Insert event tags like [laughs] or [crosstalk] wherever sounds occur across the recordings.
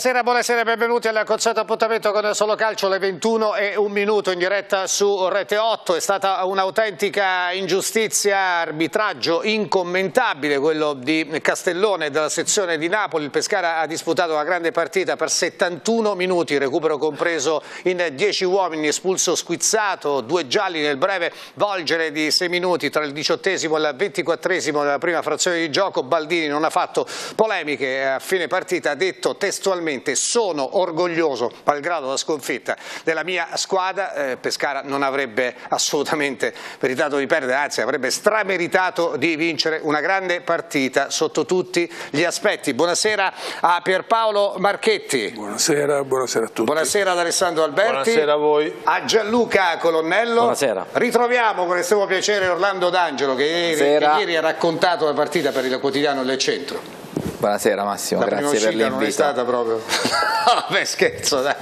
Buonasera, buonasera, benvenuti all'accorciato appuntamento con Solo Calcio alle 21 e un minuto in diretta su Rete 8. È stata un'autentica ingiustizia, arbitraggio incommentabile quello di Castellone della sezione di Napoli. Il Pescara ha disputato una grande partita per 71 minuti, recupero compreso in 10 uomini, espulso squizzato, due gialli nel breve volgere di 6 minuti tra il diciottesimo e il ventiquattresimo della prima frazione di gioco. Baldini non ha fatto polemiche a fine partita, ha detto testualmente testualmente sono orgoglioso, malgrado la sconfitta della mia squadra, eh, Pescara non avrebbe assolutamente meritato di perdere, anzi avrebbe strameritato di vincere una grande partita sotto tutti gli aspetti. Buonasera a Pierpaolo Marchetti. Buonasera, buonasera a tutti. Buonasera ad Alessandro Alberti. Buonasera a voi. A Gianluca Colonnello. Buonasera. Ritroviamo con estremo piacere Orlando D'Angelo che ieri, che ieri ha raccontato la partita per il quotidiano del centro. Buonasera Massimo, la grazie per l'invito. non è stata proprio. [laughs] Vabbè, scherzo, dai.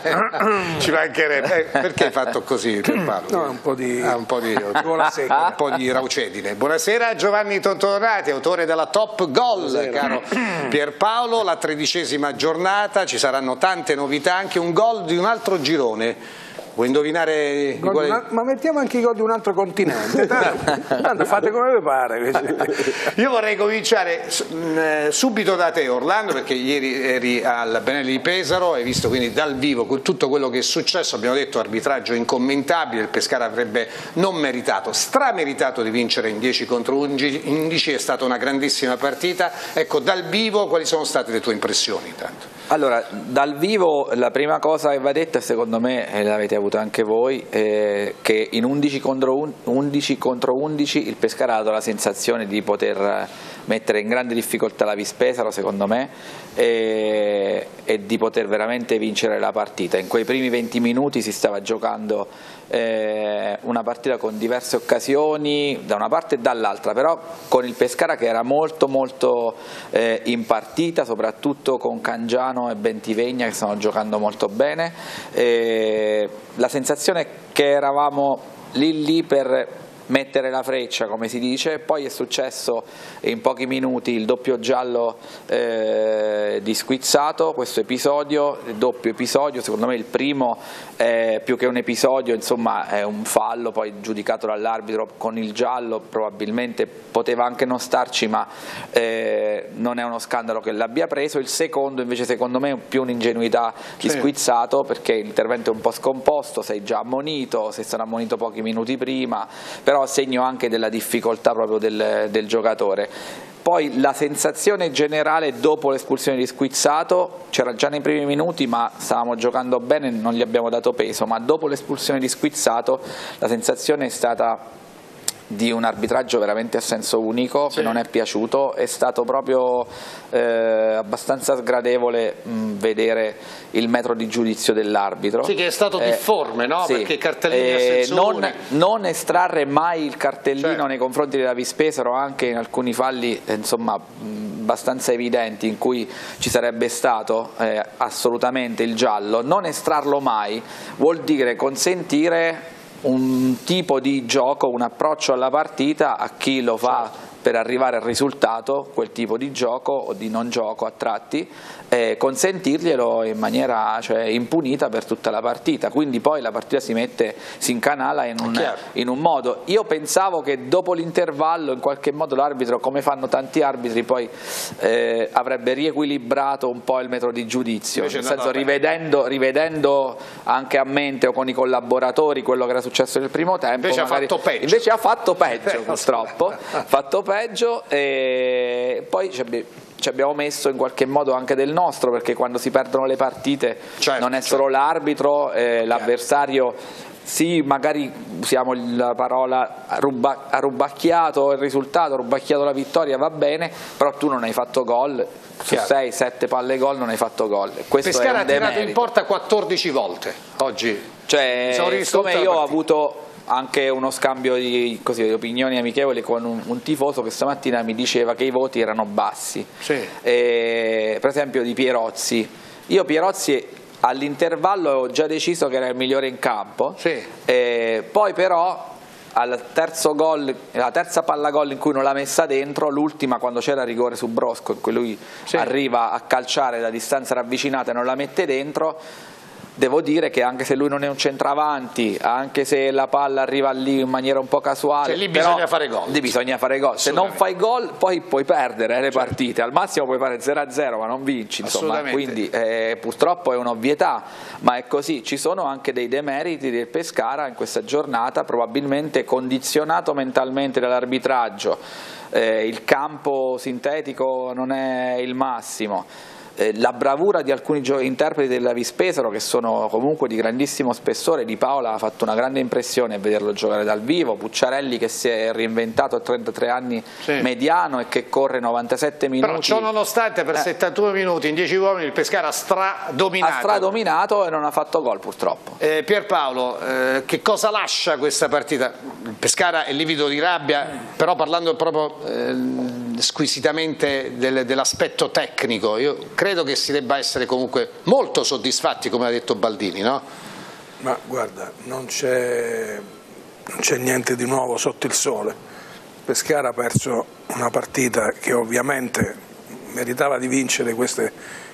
Ci mancherebbe. Eh, perché hai fatto così, [clears throat] Pierpaolo? No, un po' di. Ah, un po' di. [laughs] un po' di raucedine. Buonasera Giovanni Tontonati, autore della Top Goal, Buonasera. caro [clears throat] Pierpaolo. La tredicesima giornata, ci saranno tante novità, anche un gol di un altro girone Vuoi indovinare di quale... una... Ma mettiamo anche i gol di un altro continente, [laughs] tanto, fate come vi pare. Io vorrei cominciare eh, subito da te Orlando, perché ieri eri al Benelli di Pesaro, hai visto quindi dal vivo tutto quello che è successo, abbiamo detto arbitraggio incommentabile, il Pescara avrebbe non meritato, strameritato di vincere in 10 contro 11, è stata una grandissima partita, ecco dal vivo quali sono state le tue impressioni? Intanto? Allora, dal vivo la prima cosa che va detta, secondo me, e l'avete avuto anche voi, è che in 11 contro, 11 contro 11 il Pescara ha la sensazione di poter mettere in grande difficoltà la Vispesaro, secondo me, e, e, di poter veramente vincere la partita. In quei primi 20 minuti si stava giocando eh, una partita con diverse occasioni da una parte e dall'altra, però con il Pescara che era molto molto eh, in partita, soprattutto con Cangiano e Bentivegna che stanno giocando molto bene. Eh, la sensazione è che eravamo lì lì per mettere la freccia come si dice, poi è successo in pochi minuti il doppio giallo eh, di Squizzato, questo episodio, il doppio episodio, secondo me il primo è più che un episodio insomma è un fallo poi giudicato dall'arbitro con il giallo, probabilmente poteva anche non starci ma eh, non è uno scandalo che l'abbia preso, il secondo invece secondo me è più un'ingenuità di sì. Squizzato perché l'intervento è un po' scomposto, sei già ammonito, sei stato ammonito pochi minuti prima, però però segno anche della difficoltà proprio del, del giocatore. Poi la sensazione generale dopo l'espulsione di Squizzato, c'era già nei primi minuti ma stavamo giocando bene e non gli abbiamo dato peso, ma dopo l'espulsione di Squizzato la sensazione è stata di un arbitraggio veramente a senso unico sì. che non è piaciuto, è stato proprio eh, abbastanza sgradevole mh, vedere il metro di giudizio dell'arbitro. Sì, che è stato eh, difforme, no? Sì. Perché cartellini a senso non, non, estrarre mai il cartellino cioè. nei confronti della Vispesaro anche in alcuni falli eh, insomma, abbastanza evidenti in cui ci sarebbe stato eh, assolutamente il giallo, non estrarlo mai vuol dire consentire un tipo di gioco, un approccio alla partita a chi lo fa certo. per arrivare al risultato, quel tipo di gioco o di non gioco a tratti, eh, consentirglielo in maniera cioè, impunita per tutta la partita, quindi poi la partita si mette, si incanala in un, in un modo. Io pensavo che dopo l'intervallo in qualche modo l'arbitro, come fanno tanti arbitri, poi eh, avrebbe riequilibrato un po' il metro di giudizio, Invece nel senso rivedendo, rivedendo, anche a mente o con i collaboratori quello che era successo nel primo tempo. Invece magari, ha fatto peggio. Invece ha fatto peggio [laughs] purtroppo, fatto peggio e poi ci abbiamo messo in qualche modo anche del nostro perché quando si perdono le partite certo, non è solo certo. l'arbitro, eh, l'avversario sì, magari usiamo la parola ruba, ha rubacchiato il risultato, ha rubacchiato la vittoria, va bene, però tu non hai fatto gol, su 6-7 palle gol non hai fatto gol. Questo Pescara ha tirato in porta 14 volte oggi. Cioè, come io ho avuto anche uno scambio di, così, di opinioni amichevoli con un, un, tifoso che stamattina mi diceva che i voti erano bassi, sì. e, per esempio di Pierozzi. Io Pierozzi all'intervallo ho già deciso che era il migliore in campo, sì. e, poi però al terzo gol, la terza palla gol in cui non l'ha messa dentro, l'ultima quando c'era rigore su Brosco in cui lui sì. arriva a calciare da distanza ravvicinata e non la mette dentro devo dire che anche se lui non è un centravanti, anche se la palla arriva lì in maniera un po' casuale, cioè, lì bisogna fare gol. Lì bisogna fare gol. Se non fai gol poi puoi perdere eh, le certo. partite, al massimo puoi fare 0-0 ma non vinci, insomma, quindi eh, purtroppo è un'ovvietà, ma è così. Ci sono anche dei demeriti del Pescara in questa giornata, probabilmente condizionato mentalmente dall'arbitraggio. Eh, il campo sintetico non è il massimo la bravura di alcuni interpreti della Vispesaro che sono comunque di grandissimo spessore, Di Paola ha fatto una grande impressione a vederlo giocare dal vivo, Pucciarelli che si è reinventato a 33 anni sì. mediano e che corre 97 minuti. Però ciò nonostante per eh. 71 minuti in 10 uomini il Pescara ha stradominato. Ha stradominato e non ha fatto gol purtroppo. Eh, Pierpaolo, eh, che cosa lascia questa partita? Il Pescara è livido di rabbia, però parlando proprio eh, squisitamente del, dell'aspetto tecnico, io credo che si debba essere comunque molto soddisfatti come ha detto Baldini, no? Ma guarda, non c'è niente di nuovo sotto il sole. Pescara ha perso una partita che ovviamente meritava di vincere, questo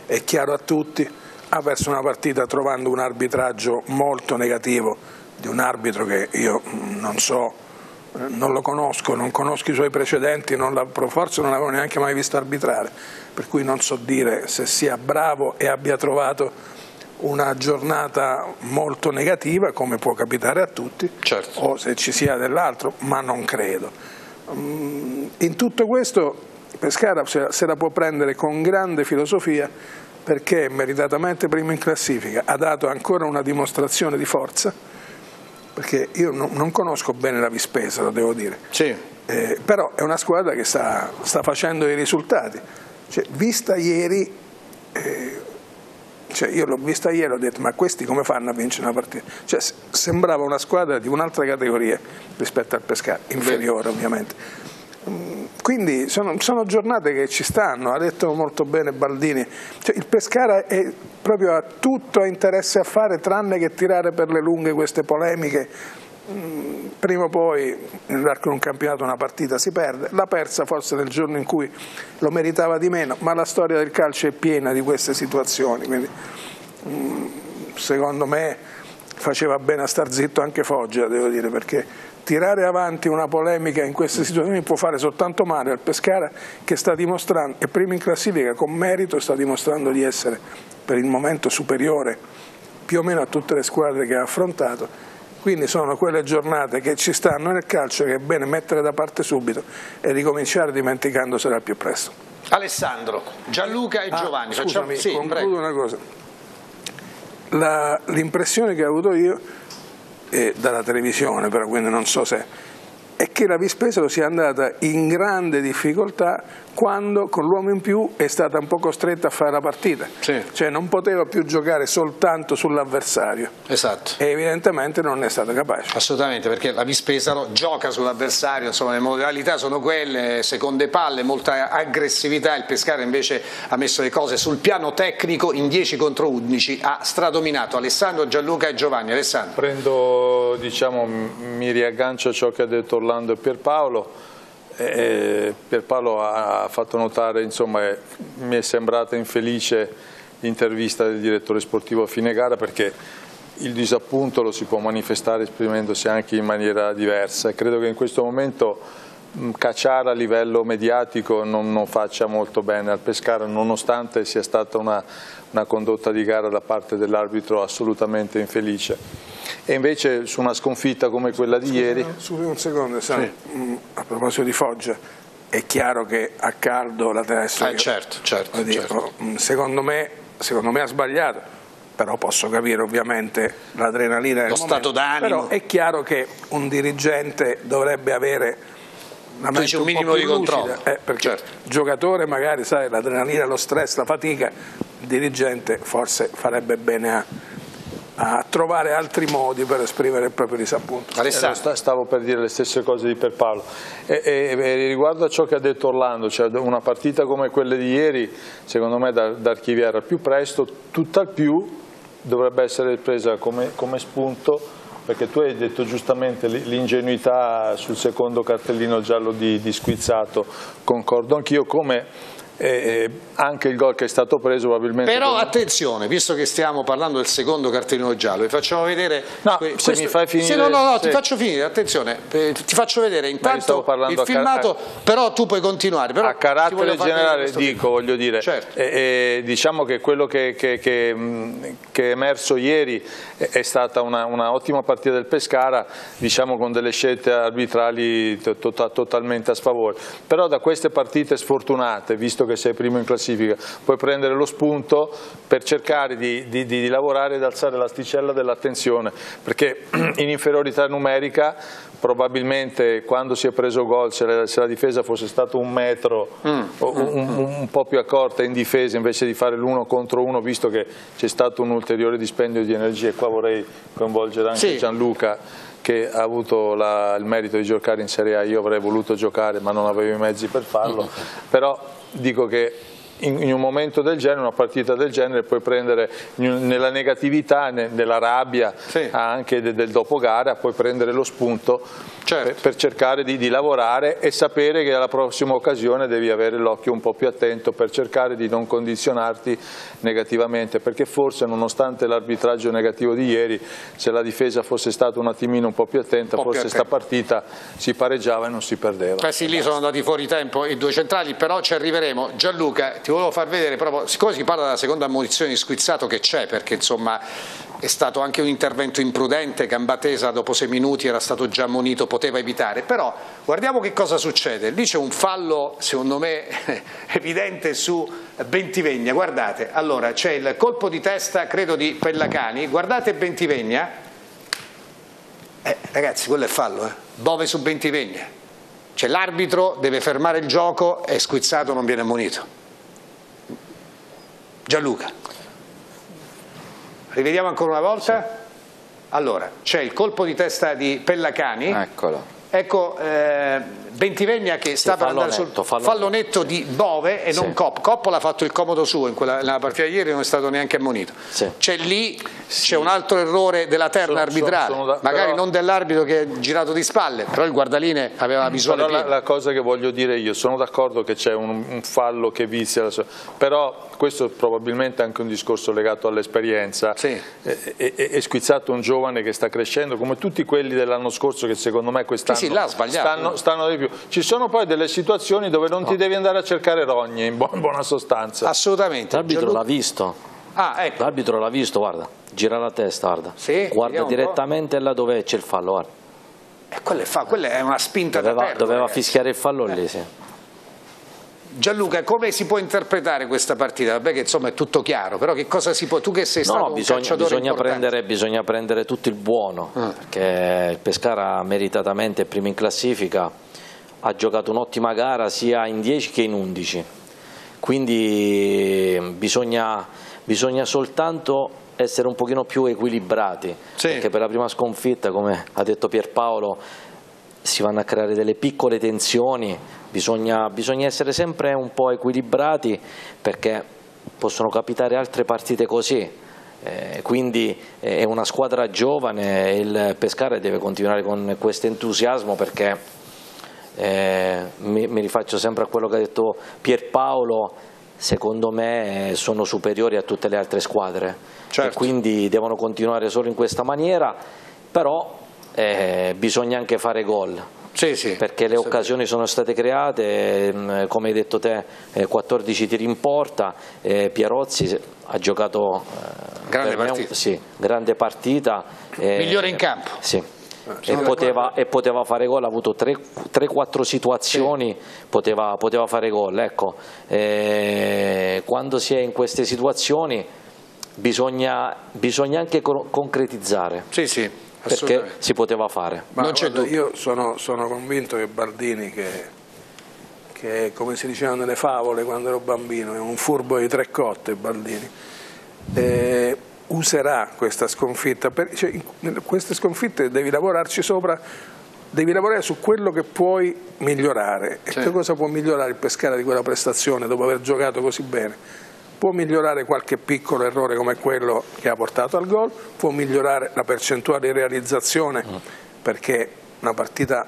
è chiaro a tutti, ha perso una partita trovando un arbitraggio molto negativo di un arbitro che io non so non lo conosco, non conosco i suoi precedenti, non la, forse non l'avevo neanche mai visto arbitrare, per cui non so dire se sia bravo e abbia trovato una giornata molto negativa, come può capitare a tutti, certo. o se ci sia dell'altro, ma non credo. Mm, in tutto questo Pescara se la può prendere con grande filosofia perché meritatamente primo in classifica, ha dato ancora una dimostrazione di forza, perché io non, non conosco bene la Vispesa, lo devo dire, sì. eh, però è una squadra che sta, sta facendo i risultati. Cioè, vista ieri, eh, cioè io l'ho vista ieri e ho detto ma questi come fanno a vincere una partita? Cioè, sembrava una squadra di un'altra categoria rispetto al Pescara, inferiore ovviamente. Quindi sono, sono, giornate che ci stanno, ha detto molto bene Baldini, cioè, il Pescara è proprio a tutto interesse a fare tranne che tirare per le lunghe queste polemiche, mm, prima o poi nell'arco di un campionato una partita si perde, l'ha persa forse nel giorno in cui lo meritava di meno, ma la storia del calcio è piena di queste situazioni, quindi mm, secondo me faceva bene a star zitto anche Foggia, devo dire, perché tirare avanti una polemica in queste situazioni può fare soltanto male al Pescara che sta dimostrando, è primo in classifica con merito, sta dimostrando di essere per il momento superiore più o meno a tutte le squadre che ha affrontato. Quindi sono quelle giornate che ci stanno nel calcio che è bene mettere da parte subito e ricominciare dimenticandosela al più presto. Alessandro, Gianluca e ah, Giovanni. Scusami, sì, concludo prego. una cosa. L'impressione che ho avuto io eh, dalla televisione, però quindi non so se è che la Vispesaro sia andata in grande difficoltà quando con l'uomo in più è stata un po' costretta a fare la partita, sì. cioè non poteva più giocare soltanto sull'avversario esatto. e evidentemente non è stata capace. Assolutamente, perché la Vispesaro gioca sull'avversario, insomma le modalità sono quelle, seconde palle, molta aggressività, il Pescara invece ha messo le cose sul piano tecnico in 10 contro 11, ha stradominato Alessandro, Gianluca e Giovanni. Alessandro. Prendo, diciamo, mi riaggancio a ciò che ha detto Orlando e Pierpaolo eh, Pierpaolo ha fatto notare, insomma, eh, mi è sembrata infelice l'intervista del direttore sportivo a fine gara perché il disappunto lo si può manifestare esprimendosi anche in maniera diversa. Credo che in questo momento mh, cacciare a livello mediatico non, non, faccia molto bene al Pescara nonostante sia stata una, una condotta di gara da parte dell'arbitro assolutamente infelice e invece su una sconfitta come quella di scusa, ieri... Scusi un secondo, sì. Mm, a proposito di Foggia, è chiaro che a caldo la testa... Eh, certo, certo, dire, certo. Mm, secondo, me, secondo me ha sbagliato, però posso capire ovviamente l'adrenalina lo stato d'animo però è chiaro che un dirigente dovrebbe avere la mente un, un minimo di controllo eh, perché certo. il giocatore magari sai l'adrenalina, lo stress, la fatica il dirigente forse farebbe bene a a trovare altri modi per esprimere il proprio disappunto. Alessandro. Eh, stavo per dire le stesse cose di Perpaolo. E, e, e, riguardo a ciò che ha detto Orlando, cioè una partita come quella di ieri, secondo me da, da archiviare al più presto, tutt'al più dovrebbe essere presa come, come spunto perché tu hai detto giustamente l'ingenuità sul secondo cartellino giallo di, di Squizzato, concordo anch'io, come eh, anche il gol che è stato preso probabilmente però attenzione visto che stiamo parlando del secondo cartellino giallo vi facciamo vedere no, se questo... mi fai finire sì, no no no sì. ti faccio finire attenzione eh, ti faccio vedere intanto il filmato però tu puoi continuare però a carattere generale dico voglio dire certo. eh, eh, diciamo che quello che, che, che, che, è emerso ieri è stata una, una, ottima partita del Pescara diciamo con delle scelte arbitrali to to totalmente a sfavore però da queste partite sfortunate visto visto che sei primo in classifica, puoi prendere lo spunto per cercare di, di, di lavorare ed alzare l'asticella dell'attenzione, perché [clears throat] in inferiorità numerica probabilmente quando si è preso gol, se la, se la difesa fosse stato un metro mm. un, un, un, po' più accorta in difesa invece di fare l'uno contro uno, visto che c'è stato un ulteriore dispendio di energie, qua vorrei coinvolgere anche sì. Gianluca che ha avuto la, il merito di giocare in Serie A, io avrei voluto giocare ma non avevo i mezzi per farlo, però dico che in, un momento del genere, una partita del genere, puoi prendere nella negatività, nella rabbia sì. anche del, del dopo gara, puoi prendere lo spunto certo. per, per, cercare di, di, lavorare e sapere che alla prossima occasione devi avere l'occhio un po' più attento per cercare di non condizionarti negativamente, perché forse nonostante l'arbitraggio negativo di ieri, se la difesa fosse stata un attimino un po' più attenta, po forse questa partita si pareggiava e non si perdeva. Eh sì, lì sono andati fuori tempo i due centrali, però ci arriveremo. Gianluca, ti volevo far vedere proprio, siccome si parla della seconda ammonizione di Squizzato che c'è, perché insomma è stato anche un intervento imprudente, Gambatesa dopo sei minuti era stato già ammonito, poteva evitare, però guardiamo che cosa succede, lì c'è un fallo secondo me [laughs] evidente su Bentivegna, guardate, allora c'è il colpo di testa credo di Pellacani, guardate Bentivegna, eh, ragazzi quello è fallo, eh. Bove su Bentivegna, cioè l'arbitro deve fermare il gioco e Squizzato non viene ammonito. Gianluca. Rivediamo ancora una volta? Sì. Allora, c'è il colpo di testa di Pellacani. Eccolo. Ecco, eh, Bentivegna che sta per andare sul fallo, fallo netto di Bove e non sì. Coppo. Coppola ha fatto il comodo suo in quella, nella partita di ieri non è stato neanche ammonito. Sì. C'è lì c'è un altro errore della terna sono, arbitrale, sono, sono da, magari però, non dell'arbitro che è girato di spalle, però il guardaline aveva la visuale la, la, cosa che voglio dire io, sono d'accordo che c'è un, un, fallo che vizia, però questo è probabilmente anche un discorso legato all'esperienza. Sì. È, è, è, squizzato un giovane che sta crescendo, come tutti quelli dell'anno scorso che secondo me quest'anno sì, sì, stanno, stanno di più. Ci sono poi delle situazioni dove non no. ti devi andare a cercare rogne, in buona sostanza. Assolutamente. L'arbitro l'ha visto. Ah, ecco. L'arbitro l'ha visto, guarda, gira la testa, guarda. Sì, guarda direttamente là dove c'è il fallo, guarda. E quella è, fa, quella è una spinta doveva, da terra. Doveva ragazzi. fischiare il fallo eh. lì, sì. Gianluca, come si può interpretare questa partita? Vabbè che insomma è tutto chiaro, però che cosa si può, tu che sei stato no, bisogna, bisogna prendere, bisogna prendere, tutto il buono, mm. perché il Pescara meritatamente è primo in classifica, ha giocato un'ottima gara sia in 10 che in 11, quindi bisogna, bisogna soltanto essere un pochino più equilibrati, sì. perché per la prima sconfitta, come ha detto Pierpaolo, si vanno a creare delle piccole tensioni, bisogna, bisogna essere sempre un po' equilibrati perché possono capitare altre partite così. Eh, quindi eh, è una squadra giovane e il Pescara deve continuare con questo entusiasmo perché eh, mi, mi, rifaccio sempre a quello che ha detto Pierpaolo secondo me sono superiori a tutte le altre squadre certo. e quindi devono continuare solo in questa maniera però eh, bisogna anche fare gol. Sì, sì. perché le occasioni sono state create, mm, come hai detto te, 14 tiri in porta, Pierozzi ha giocato eh, grande partita, sì, grande partita migliore in campo. Sì. E poteva, e poteva, fare gol, ha avuto 3-4 situazioni, sì. poteva, poteva, fare gol. Ecco. quando si è in queste situazioni bisogna, bisogna anche concretizzare. Sì, sì perché si poteva fare. Ma guarda, io sono, sono, convinto che Baldini, che, che come si diceva nelle favole quando ero bambino, è un furbo di tre cotte Baldini, eh, userà questa sconfitta, per, cioè, queste sconfitte devi lavorarci sopra, devi lavorare su quello che puoi migliorare. E sì. che cosa può migliorare il Pescara di quella prestazione dopo aver giocato così bene? può migliorare qualche piccolo errore come quello che ha portato al gol, può migliorare la percentuale di realizzazione perché una partita,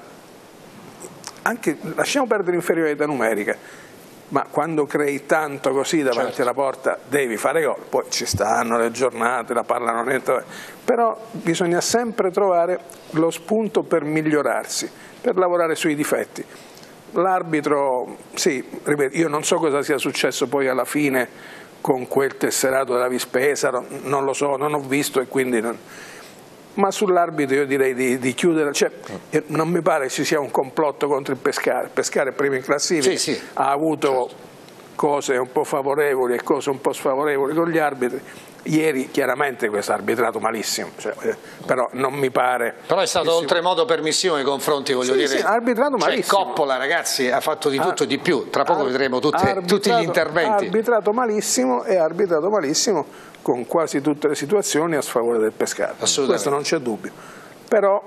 anche, lasciamo perdere inferiorità numerica, ma quando crei tanto così davanti certo. alla porta devi fare gol, poi ci stanno le giornate, la parlano dentro, però bisogna sempre trovare lo spunto per migliorarsi, per lavorare sui difetti. L'arbitro, sì, ripeto, io non so cosa sia successo poi alla fine con quel tesserato della Vispesa, non lo so, non ho visto e quindi... Non... Ma sull'arbitro io direi di, di chiudere, cioè, eh, non mi pare ci sia un complotto contro il Pescare, il Pescare è primo in classifica, sì, sì. ha avuto certo. cose un po' favorevoli e cose un po' sfavorevoli con gli arbitri, Ieri chiaramente questo ha arbitrato malissimo, cioè, eh, però non mi pare... Però è stato oltremodo permissivo nei confronti, voglio sì, dire... Sì, ha arbitrato cioè, malissimo. Coppola ragazzi ha fatto di tutto e di più, tra poco vedremo tutte, tutti gli interventi. Ha arbitrato malissimo e ha arbitrato malissimo con quasi tutte le situazioni a sfavore del pescato, questo non c'è dubbio. Però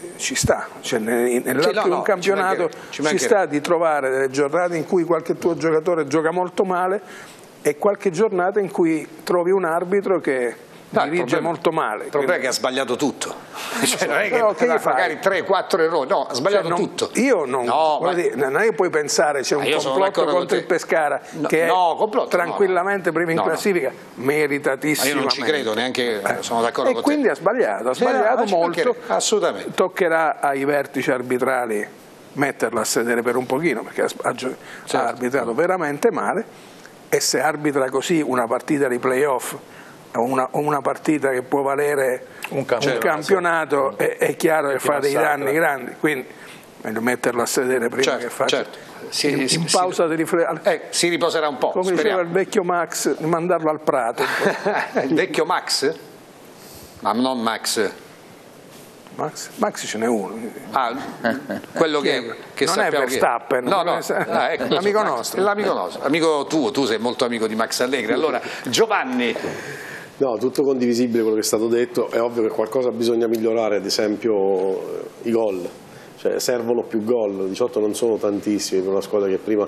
eh, ci sta, cioè, nell'arco no, di un campionato ci, ci sta di trovare delle giornate in cui qualche tuo giocatore gioca molto male e qualche giornata in cui trovi un arbitro che No, dirige problema, molto male. Il problema è che ha sbagliato tutto. [laughs] cioè, non è che, che magari 3-4 errori, no, ha sbagliato cioè, non, tutto. Io non, no, ma... dire, non è che puoi pensare c'è un complotto contro il Pescara no, che no, complotto, tranquillamente prima in classifica, meritatissimo. io non ci credo neanche, eh. sono d'accordo e con quindi te. ha sbagliato, ha sbagliato eh, molto. Assolutamente. Toccherà ai vertici arbitrali metterlo a sedere per un pochino perché ha, certo. ha arbitrato veramente male e se arbitra così una partita di playoff o una, una, partita che può valere un, un campionato è, è, chiaro che fa dei danni grandi quindi meglio metterlo a sedere prima certo, che faccia certo. si, in, in pausa si, eh, si riposerà un po' come speriamo. diceva il vecchio Max mandarlo al prato [laughs] il vecchio Max? ma non Max Max? Max ce n'è uno. Ah, quello che, che non è Verstappen, che... no, no, ah, ecco, [laughs] l'amico nostro. L'amico nostro, amico tuo, tu sei molto amico di Max Allegri. Allora, Giovanni. No, tutto condivisibile quello che è stato detto, è ovvio che qualcosa bisogna migliorare, ad esempio i gol. Cioè, servono più gol, 18 non sono tantissimi per una squadra che prima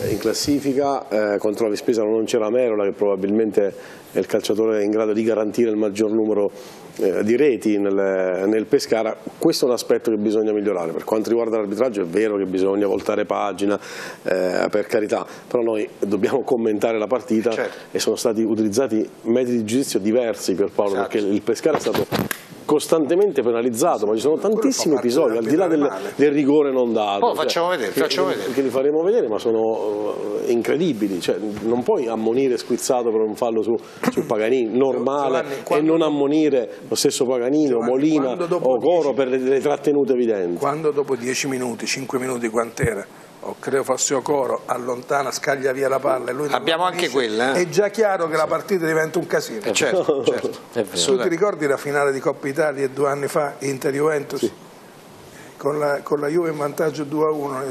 è in classifica, eh, contro la Vespesa non c'era Merola che probabilmente è il calciatore in grado di garantire il maggior numero eh, di reti nel, nel, Pescara, questo è un aspetto che bisogna migliorare, per quanto riguarda l'arbitraggio è vero che bisogna voltare pagina, eh, per carità, però noi dobbiamo commentare la partita certo. e sono stati utilizzati metodi di giudizio diversi per Paolo, esatto. perché il Pescara è stato costantemente penalizzato, ma ci sono tantissimi episodi, al di là del, del rigore non dato. Oh, facciamo cioè, vedere, che, facciamo vedere. Che li faremo vedere, ma sono uh, incredibili. Cioè, non puoi ammonire squizzato per un fallo su, su Paganini, [laughs] normale, Giovanni, quando, e non ammonire lo stesso Paganini Giovanni, o Molina o Coro dieci, per le, le, trattenute evidenti. Quando dopo 10 minuti, 5 minuti quant'era? O credo fosse Ocoro, allontana, scaglia via la palla e lui Abbiamo anche quella. Eh? È già chiaro che la partita diventa un casino. Eh, certo, [laughs] certo. Tu ti ricordi la finale di Coppa Italia due anni fa, Inter-Juventus? Sì con la, con la, Juve in vantaggio 2 a 1.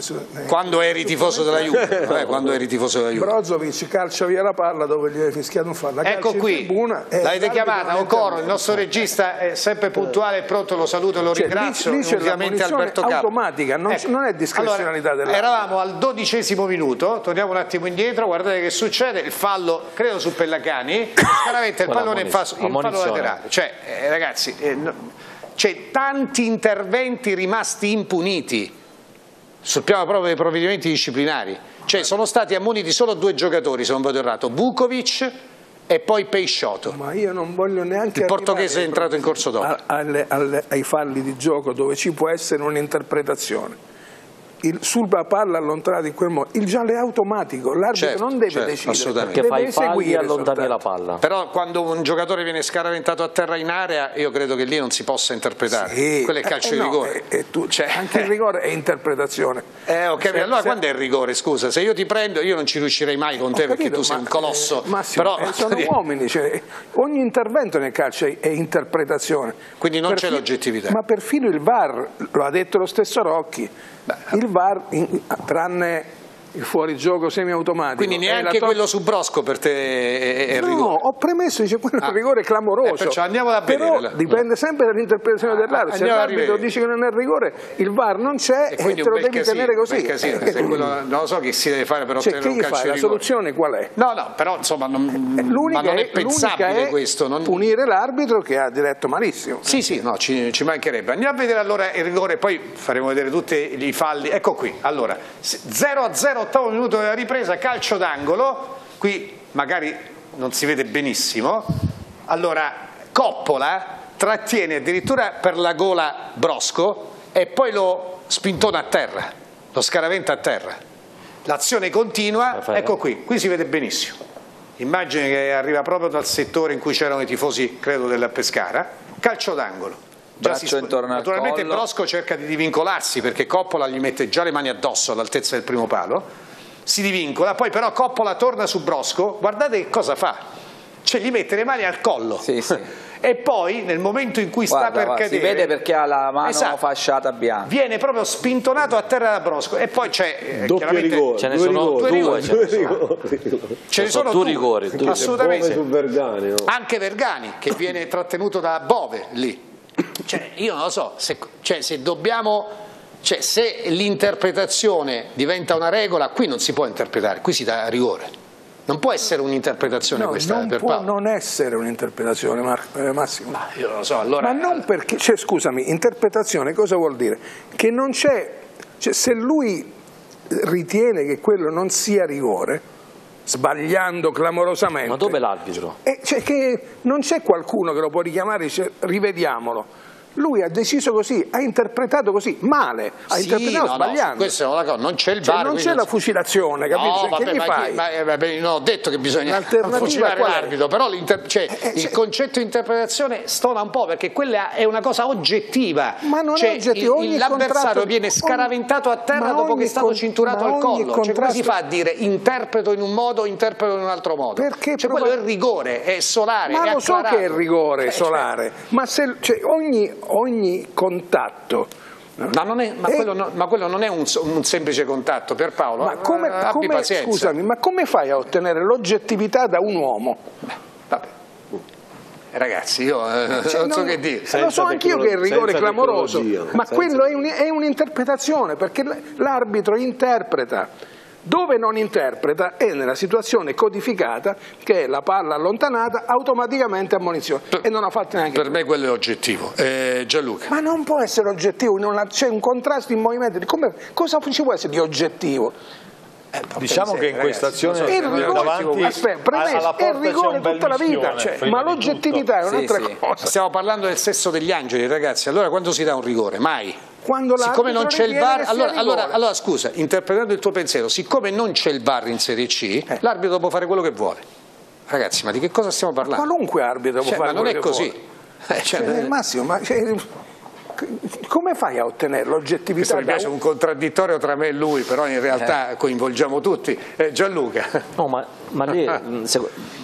Quando eri tifoso della Juve? [laughs] eh, quando eri tifoso della Juve. Brozovic calcia via la palla dove gli hai fischiato un fallo. Ecco qui, l'avete chiamata Ocoro, il nostro regista è sempre puntuale e pronto, lo saluto e lo cioè, ringrazio. Lì, lì ovviamente Alberto Capo. automatica, non, ecco. non è discrezionalità allora, della Eravamo al dodicesimo minuto, torniamo un attimo indietro, guardate che succede, il fallo credo su Pellacani, [coughs] chiaramente il pallone in fallo laterale. Cioè, eh, ragazzi, eh, no, c'è tanti interventi rimasti impuniti sul piano proprio dei provvedimenti disciplinari. Cioè sono stati ammoniti solo due giocatori, se non vado errato, Vukovic e poi Peixoto. Ma io non voglio neanche Il portoghese è entrato in corso dopo. Alle, alle, ai falli di gioco dove ci può essere un'interpretazione il, sulla palla allontanata in quel modo, il giallo è automatico, l'arbitro certo, non deve certo, decidere, perché deve fai eseguire e allontani la palla. Però quando un giocatore viene scaraventato a terra in area, io credo che lì non si possa interpretare. Sì, Quello è calcio eh, di rigore. No, eh, tu, cioè, anche il rigore è interpretazione. Eh, ok, se, allora se... quando è il rigore? Scusa, se io ti prendo, io non ci riuscirei mai con te capito, perché tu sei un colosso. Eh, Massimo, però... Eh, sono [laughs] uomini, cioè, ogni intervento nel calcio è, è interpretazione. Quindi non c'è l'oggettività. Ma perfino il VAR, lo ha detto lo stesso Rocchi, il VAR, in, tranne il fuorigioco semiautomatico. Quindi neanche quello su Brosco per te è, è no, rigore? ho premesso, dice quello è un ah. rigore clamoroso. Eh, andiamo a Però dipende sempre dall'interpretazione ah, dell'arbitro. Se l'arbitro dice che non è rigore, il VAR non c'è e, e te lo devi casino, tenere così. Casino, eh. quello, non lo so che si deve fare per cioè, ottenere un calcio fai? La soluzione qual è? No, no, però insomma non, eh, ma non è pensabile è questo. Non... punire l'arbitro che ha diretto malissimo. Sì, sì, no, ci, ci mancherebbe. Andiamo a vedere allora il rigore, poi faremo vedere tutti i falli. Ecco qui, allora, 0 a 0, ottavo minuto della ripresa, calcio d'angolo, qui magari non si vede benissimo, allora Coppola trattiene addirittura per la gola Brosco e poi lo spintona a terra, lo scaraventa a terra. L'azione continua, ecco qui, qui si vede benissimo. Immagine che arriva proprio dal settore in cui c'erano i tifosi, credo, della Pescara, calcio d'angolo. Braccio intorno al Naturalmente collo. Brosco cerca di divincolarsi perché Coppola gli mette già le mani addosso all'altezza del primo palo, si divincola, poi però Coppola torna su Brosco, guardate che cosa fa, cioè gli mette le mani al collo. Sì, sì. [laughs] e poi nel momento in cui guarda, sta per guarda, cadere si vede perché ha la mano esatto, fasciata bianca viene proprio spintonato a terra da Brosco e poi c'è eh, doppio rigore ce ne sono due, rigori, due, rigori. ce ne sono due rigori due. assolutamente Vergani, no? anche Vergani che viene trattenuto da Bove lì cioè, io non lo so, se, cioè, se dobbiamo, cioè, se l'interpretazione diventa una regola, qui non si può interpretare, qui si dà rigore. Non può essere un'interpretazione no, questa non per può Paolo. non essere un'interpretazione, eh, Massimo. Ma io non lo so, allora... Ma non perché, cioè, scusami, interpretazione cosa vuol dire? Che non c'è, cioè, se lui ritiene che quello non sia rigore, sbagliando clamorosamente. Ma dove l'arbitro? Eh, cioè non c'è qualcuno che lo può richiamare e dice rivediamolo lui ha deciso così, ha interpretato così, male, ha sì, interpretato no, sbagliando. No, questo non c'è il cioè, bar. non c'è la fucilazione, capito? No, cioè, vabbè, che ma, fai? Ma, eh, vabbè, non ho detto che bisogna fucilare l'arbitro, però cioè, eh, il cioè, concetto di interpretazione stona un po' perché quella è una cosa oggettiva. Ma non cioè, è oggettivo. L'avversario viene scaraventato a terra dopo che è stato cinturato al collo. Cioè, come si fa a dire interpreto in un modo, interpreto in un altro modo? Perché cioè, quello è rigore, è solare. Ma è lo so che è rigore, è solare, ma se, ogni, ogni contatto. Ma, è, ma, quello non, ma, quello non, è un, un, semplice contatto per Paolo. Ma come, eh, come scusami, ma come fai a ottenere l'oggettività da un uomo? Vabbè. Eh, ragazzi, io eh, cioè, non so che dire. Lo so anch'io che il rigore è clamoroso, ma quello è un'interpretazione perché l'arbitro interpreta dove non interpreta è nella situazione codificata che è la palla allontanata automaticamente ammonizione per, e non ha fatto neanche per me quello è oggettivo. Eh, Gianluca. Ma non può essere oggettivo c'è un contrasto in movimento. Come, cosa ci può essere di oggettivo? Eh, diciamo che in questa azione so, davanti aspetta, premesso, è il rigore tutta la vita cioè, ma l'oggettività è un'altra sì, cosa. Stiamo parlando del sesso degli angeli ragazzi. Allora quando si dà un rigore? mai quando siccome non c'è il VAR, allora, allora, allora, scusa, interpretando il tuo pensiero, siccome non c'è il VAR in Serie C, eh. l'arbitro può fare quello che vuole. Ragazzi, ma di che cosa stiamo parlando? Qualunque arbitro può cioè, fare quello che vuole. Ma non è così. Eh, cioè, cioè, Massimo, ma cioè, come fai a ottenere l'oggettività? Questo mi piace un contraddittorio tra me e lui, però in realtà eh. coinvolgiamo tutti. Eh, Gianluca. No, ma, ma lì, [laughs] mm,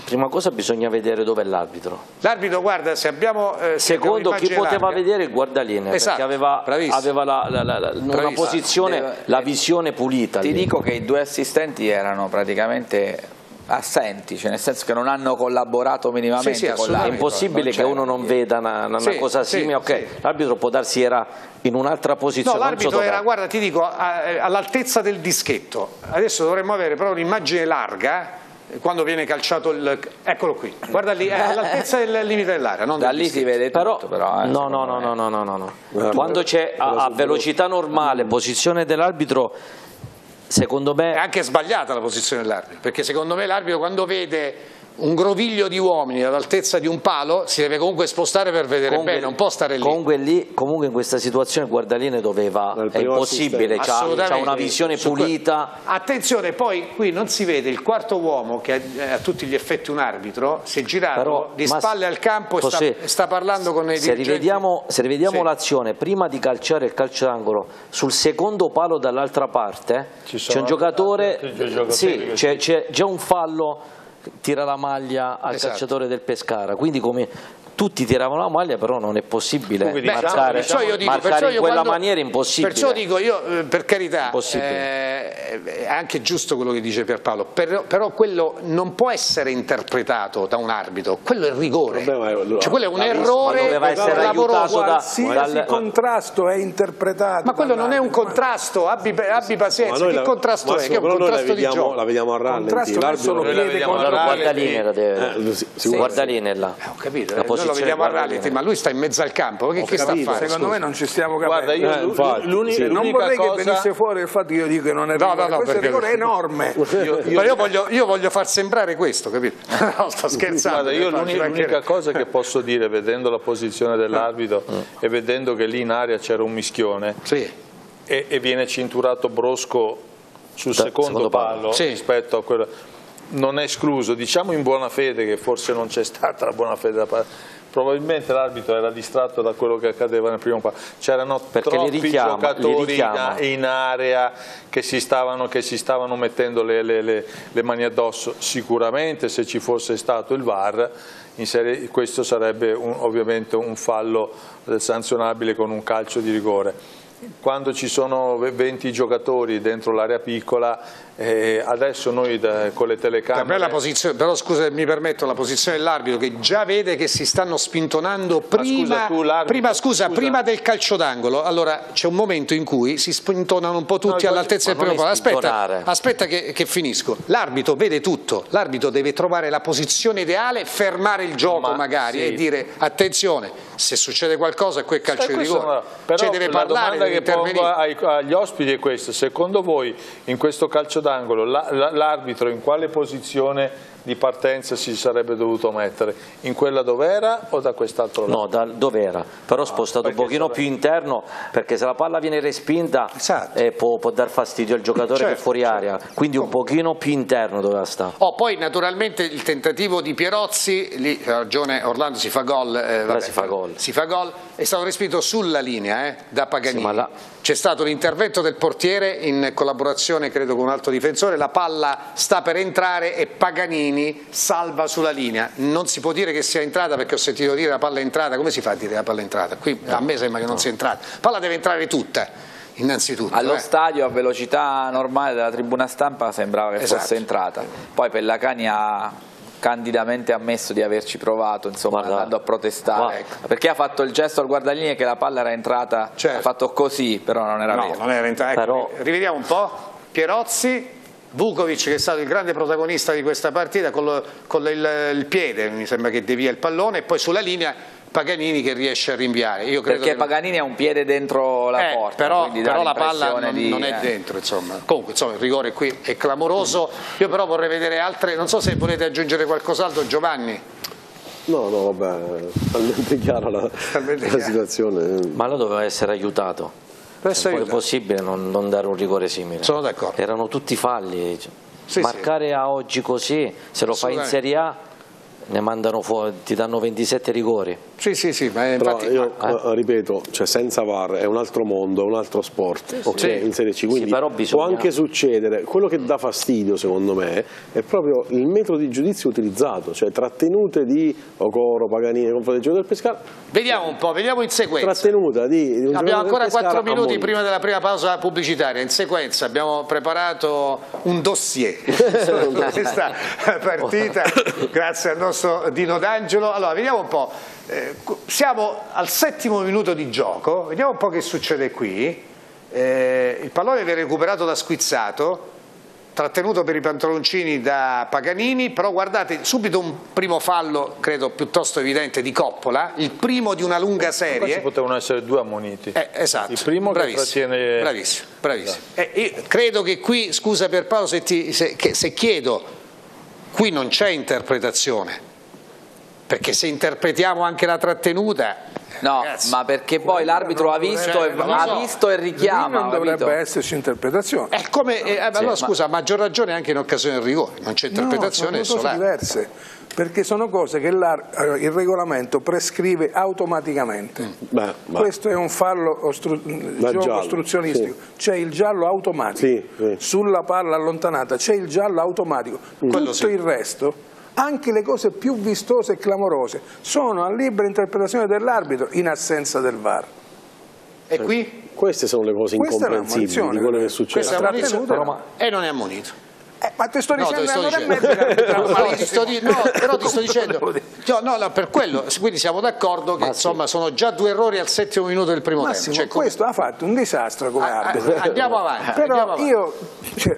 prima cosa bisogna vedere dove è l'arbitro. L'arbitro, guarda, se abbiamo... Eh, se Secondo, abbiamo chi poteva larga. vedere il guardaline, esatto. perché aveva, aveva la, la, la, una posizione, Deve, la visione pulita. Ti lì. dico che i due assistenti erano praticamente assenti, cioè nel senso che non hanno collaborato minimamente sì, sì, con l'arbitro. È impossibile che uno non veda una, una sì, cosa simile, ok, l'arbitro può darsi era in un'altra posizione. No, l'arbitro so era, guarda ti dico, all'altezza del dischetto, adesso dovremmo avere però un'immagine larga quando viene calciato il... eccolo qui, guarda lì, è all'altezza del limite dell'area. Da lì si vede però, tutto però. Eh, no, no, no, no, no, no, no. Quando c'è a, a velocità normale, posizione dell'arbitro secondo me... È anche sbagliata la posizione dell'arbitro, perché secondo me l'arbitro quando vede un groviglio di uomini all'altezza di un palo si deve comunque spostare per vedere comunque, bene, non può stare lì. Comunque, lì, comunque in questa situazione Guardaline doveva, è impossibile, ha una visione pulita. Attenzione, poi qui non si vede il quarto uomo che è a tutti gli effetti un arbitro, si è girato Però, di spalle al campo e sta, sta, parlando con i se rivediamo, se rivediamo sì. l'azione, prima di calciare il calcio d'angolo, sul secondo palo dall'altra parte c'è un giocatore, sì, c'è già un fallo tira la maglia al esatto. calciatore del Pescara, quindi come tutti tiravano la maglia però non è possibile Beh, marcare, perciò io dico, perciò in io quella quando- maniera è impossibile Perciò dico io, eh, per carità, eh, è anche giusto quello che dice Pierpaolo, però, però quello non può essere interpretato da un arbitro, quello è il rigore. Vabbè, ma è- Cioè, quello è un Ma errore doveva essere clamoroso. aiutato da- Qualsiasi dal- contrasto è interpretato. Ma quello non è un contrasto, abbi, abbi Ma pazienza, che la- contrasto è? Massimo, Che è un contrasto di vediamo, gioco. la vediamo a rallenti. Contrasto non è solo L'arbitro- guardaline guardaline là ho capito, noi lo vediamo a rallenti, ma lui sta in mezzo al campo, che, che sta a fare? Secondo scusa? me non ci stiamo capendo. Guarda, io Eh, sì. non vorrei che cosa... venisse fuori il fatto che io dico che non è No, no, rigore. no, questo è perché- rigore enorme. [laughs] Ma io voglio, io voglio far sembrare questo, capito? [laughs] No, sto scherzando. Guarda, io l'unica cosa che posso dire vedendo la posizione dell'arbitro [laughs] e vedendo che lì in aria c'era un mischione Sì. e, e viene cinturato Brosco sul Da- secondo, secondo palo. palo Sì. rispetto a quello non è escluso, diciamo in buona fede che forse non c'è stata la buona fede da parte probabilmente l'arbitro era distratto da quello che accadeva nel primo palo c'erano troppi richiama, li giocatori in, area che si stavano, che si stavano mettendo le, le- le- le mani addosso. Sicuramente se ci fosse stato il VAR serie- questo sarebbe un- ovviamente un fallo eh, sanzionabile con un calcio di rigore. Quando ci sono 20 giocatori dentro l'area piccola, eh, adesso noi da- con le me la telecamere... posizione, però scusa, mi permetto la posizione dell'arbitro che già vede che si stanno spintonando prima, scusa, tu prima, scusa, prima del calcio d'angolo. Allora c'è un momento in cui si spintonano un po' tutti No, all'altezza del primo palo. è Aspetta, aspetta che, che finisco. L'arbitro vede tutto, l'arbitro deve trovare la posizione ideale, fermare il gioco Ma magari sì. e dire attenzione, se succede qualcosa è quel calcio di rigore. no, però cioè deve la parlare, domanda che pongo agli ospiti è questa, secondo voi in questo calcio d'angolo la- la- l'arbitro in quale posizione di partenza si sarebbe dovuto mettere? In quella dove era o da quest'altro lato? No, da dove era? Però spostato un pochino sarà- più interno perché se la palla viene respinta Esatto. eh, può, può dar fastidio al giocatore che è Certo, fuori area, quindi un pochino più interno dove sta. Oh, poi naturalmente il tentativo di Pierozzi, lì ha ragione Orlando si fa gol, eh, vabbè, si fa gol. si fa gol, è stato respinto sulla linea eh, da Paganini. Sì, C'è stato l'intervento del portiere in collaborazione credo con un altro difensore, la palla sta per entrare e Paganini salva sulla linea. Non si può dire che sia entrata perché ho sentito dire la palla è entrata, come si fa a dire la palla è entrata? Qui a me sembra che non sia entrata. La palla deve entrare tutta, innanzitutto. Allo eh. stadio a velocità normale della tribuna stampa sembrava che Esatto. fosse entrata. Poi Pellacani ha candidamente ammesso di averci provato, insomma, Guarda. andando a protestare. Guarda. Perché ha fatto il gesto al guardalinee che la palla era entrata, Certo. ha fatto così, però non era No, vero. non era entrato. Ecco, Però- Rivediamo un po'. Pierozzi, Vukovic che è stato il grande protagonista di questa partita con, lo- con il, il piede, mi sembra che devia il pallone, e poi sulla linea Paganini che riesce a rinviare. Io credo Perché che- Paganini ha un piede dentro la Eh, porta, però, però la palla non, di- non è eh. dentro, insomma. Comunque, insomma, il rigore qui è clamoroso. Io però vorrei vedere altre, non so se volete aggiungere qualcos'altro Giovanni. No, no, vabbè, è talmente chiara la, [laughs] Talmente la chiara. situazione. Ma lo doveva essere aiutato. Per Se poi è possibile non, non dare un rigore simile. Sono d'accordo. Erano tutti falli. cioè. Sì, Marcare a oggi così, se lo fai in. Serie A, ne mandano fuori, ti danno 27 rigori. Sì, sì, sì, ma Però infatti... io ma- eh, ripeto, cioè senza VAR è un altro mondo, è un altro sport, ok, Sì. in Serie C, quindi bisogna- può anche succedere, quello che dà fastidio secondo me è proprio il metodo di giudizio utilizzato, cioè trattenute di Ocoro, Paganini, nei confronti del giocatore del Pescara, Vediamo un po', vediamo in sequenza. trattenuta di, di Abbiamo ancora Pescara 4 a minuti prima della prima pausa pubblicitaria. In sequenza abbiamo preparato un dossier [laughs] su questa partita, grazie al nostro Dino D'Angelo. Allora, vediamo un po'. Eh, siamo al settimo minuto di gioco, vediamo un po' che succede qui. Eh, il pallone viene recuperato da Squizzato, trattenuto per i pantaloncini da Paganini, però guardate subito un primo fallo, credo piuttosto evidente, di Coppola, il primo di una lunga Qua ci serie. potevano essere due ammoniti. Eh, esatto. Il primo bravissimo, che trattiene... Bravissimo, bravissimo. Eh, io credo che qui, scusa per Paolo se, ti- se- che- se chiedo, qui non c'è interpretazione, perché se interpretiamo anche la trattenuta... No, ragazzi, ma perché poi l'arbitro ha visto, e, non lo ha so. visto e richiama. non capito? dovrebbe esserci interpretazione. È come, eh, allora ma- scusa, a maggior ragione anche in occasione del rigore, non c'è interpretazione, no, sono cose diverse, perché sono cose che eh, il regolamento prescrive automaticamente. Beh, ma- Questo è un fallo ostru- gioco giallo, ostruzionistico, c'è il giallo automatico, Sì, sì. sulla palla allontanata c'è il giallo automatico, Quello tutto sì. il resto anche le cose più vistose e clamorose sono a libera interpretazione dell'arbitro in assenza del VAR. E qui? Queste sono le cose incomprensibili di quello che succede. Questa è ammonito e non è ammonito. Eh, ma te sto dicendo, no, te sto dicendo. no, [laughs] ti sto di... no, però ti sto dicendo no, no, per quello quindi siamo d'accordo che insomma sono già due errori al settimo minuto del primo Massimo, tempo cioè, questo ha fatto un disastro come ah, arbitro andiamo avanti però andiamo avanti. io [laughs] cioè,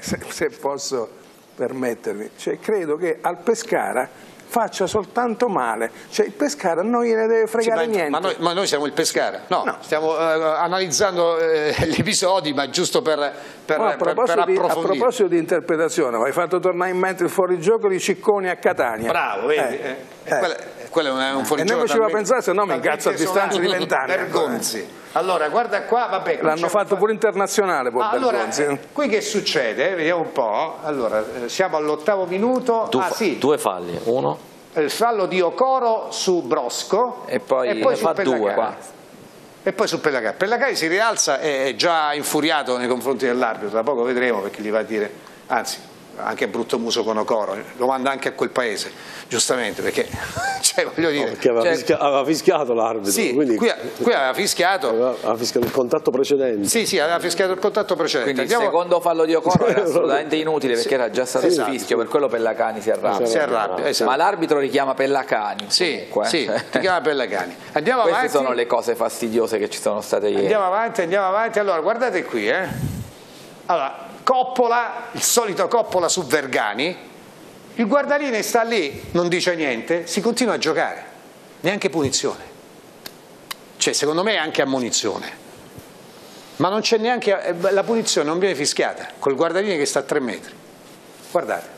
se, se posso permettermi cioè, credo che al Pescara faccia soltanto male, cioè il Pescara non gliene deve fregare sì, ma, niente. Ma noi, ma noi, siamo il Pescara, no, no. stiamo uh, analizzando uh, [laughs] gli episodi, ma giusto per, per, no, a, proposito per, per di, a proposito di interpretazione, hai fatto tornare in mente il fuorigioco di Cicconi a Catania. Bravo, vedi? Eh, eh, eh. Quello, quello è un fuorigioco. E non ci va a pensare, se no mi incazzo a distanza di vent'anni. Bergonzi. Allora, guarda qua, vabbè. L'hanno fatto pure internazionale poi ah, allora, qui che succede? Vediamo un po'. Allora, siamo all'ottavo minuto. Tu, ah, sì. Due falli, uno il fallo di Ocoro su Brosco e poi, e poi su fa due qua. e poi su Pellacari Pellacari si rialza e è già infuriato nei confronti dell'arbitro da poco vedremo perché gli va a dire anzi anche brutto muso con Ocoro, lo manda anche a quel paese, giustamente, perché [laughs] cioè, voglio dire, no, perché aveva, cioè, fischia, aveva fischiato l'arbitro. Sì, quindi... qui, qui, aveva fischiato. Aveva, fischiato il contatto precedente. Sì, sì, aveva fischiato il contatto precedente. Quindi Andiamo... il secondo fallo di Ocoro era [laughs] assolutamente inutile perché sì, era già stato esatto. il fischio, per quello Pellacani si arrabbia. Si arrabbia esatto. Ma l'arbitro richiama Pellacani. Sì, comunque, sì cioè. richiama Pellacani. Andiamo Queste avanti. sono le cose fastidiose che ci sono state ieri. Andiamo avanti, andiamo avanti. Allora, guardate qui, eh. Allora, Coppola, il solito Coppola su Vergani, il guardaline sta lì, non dice niente, si continua a giocare, neanche punizione. Cioè, secondo me è anche ammonizione. Ma non c'è neanche, eh, la punizione non viene fischiata, col guardaline che sta a tre metri. Guardate.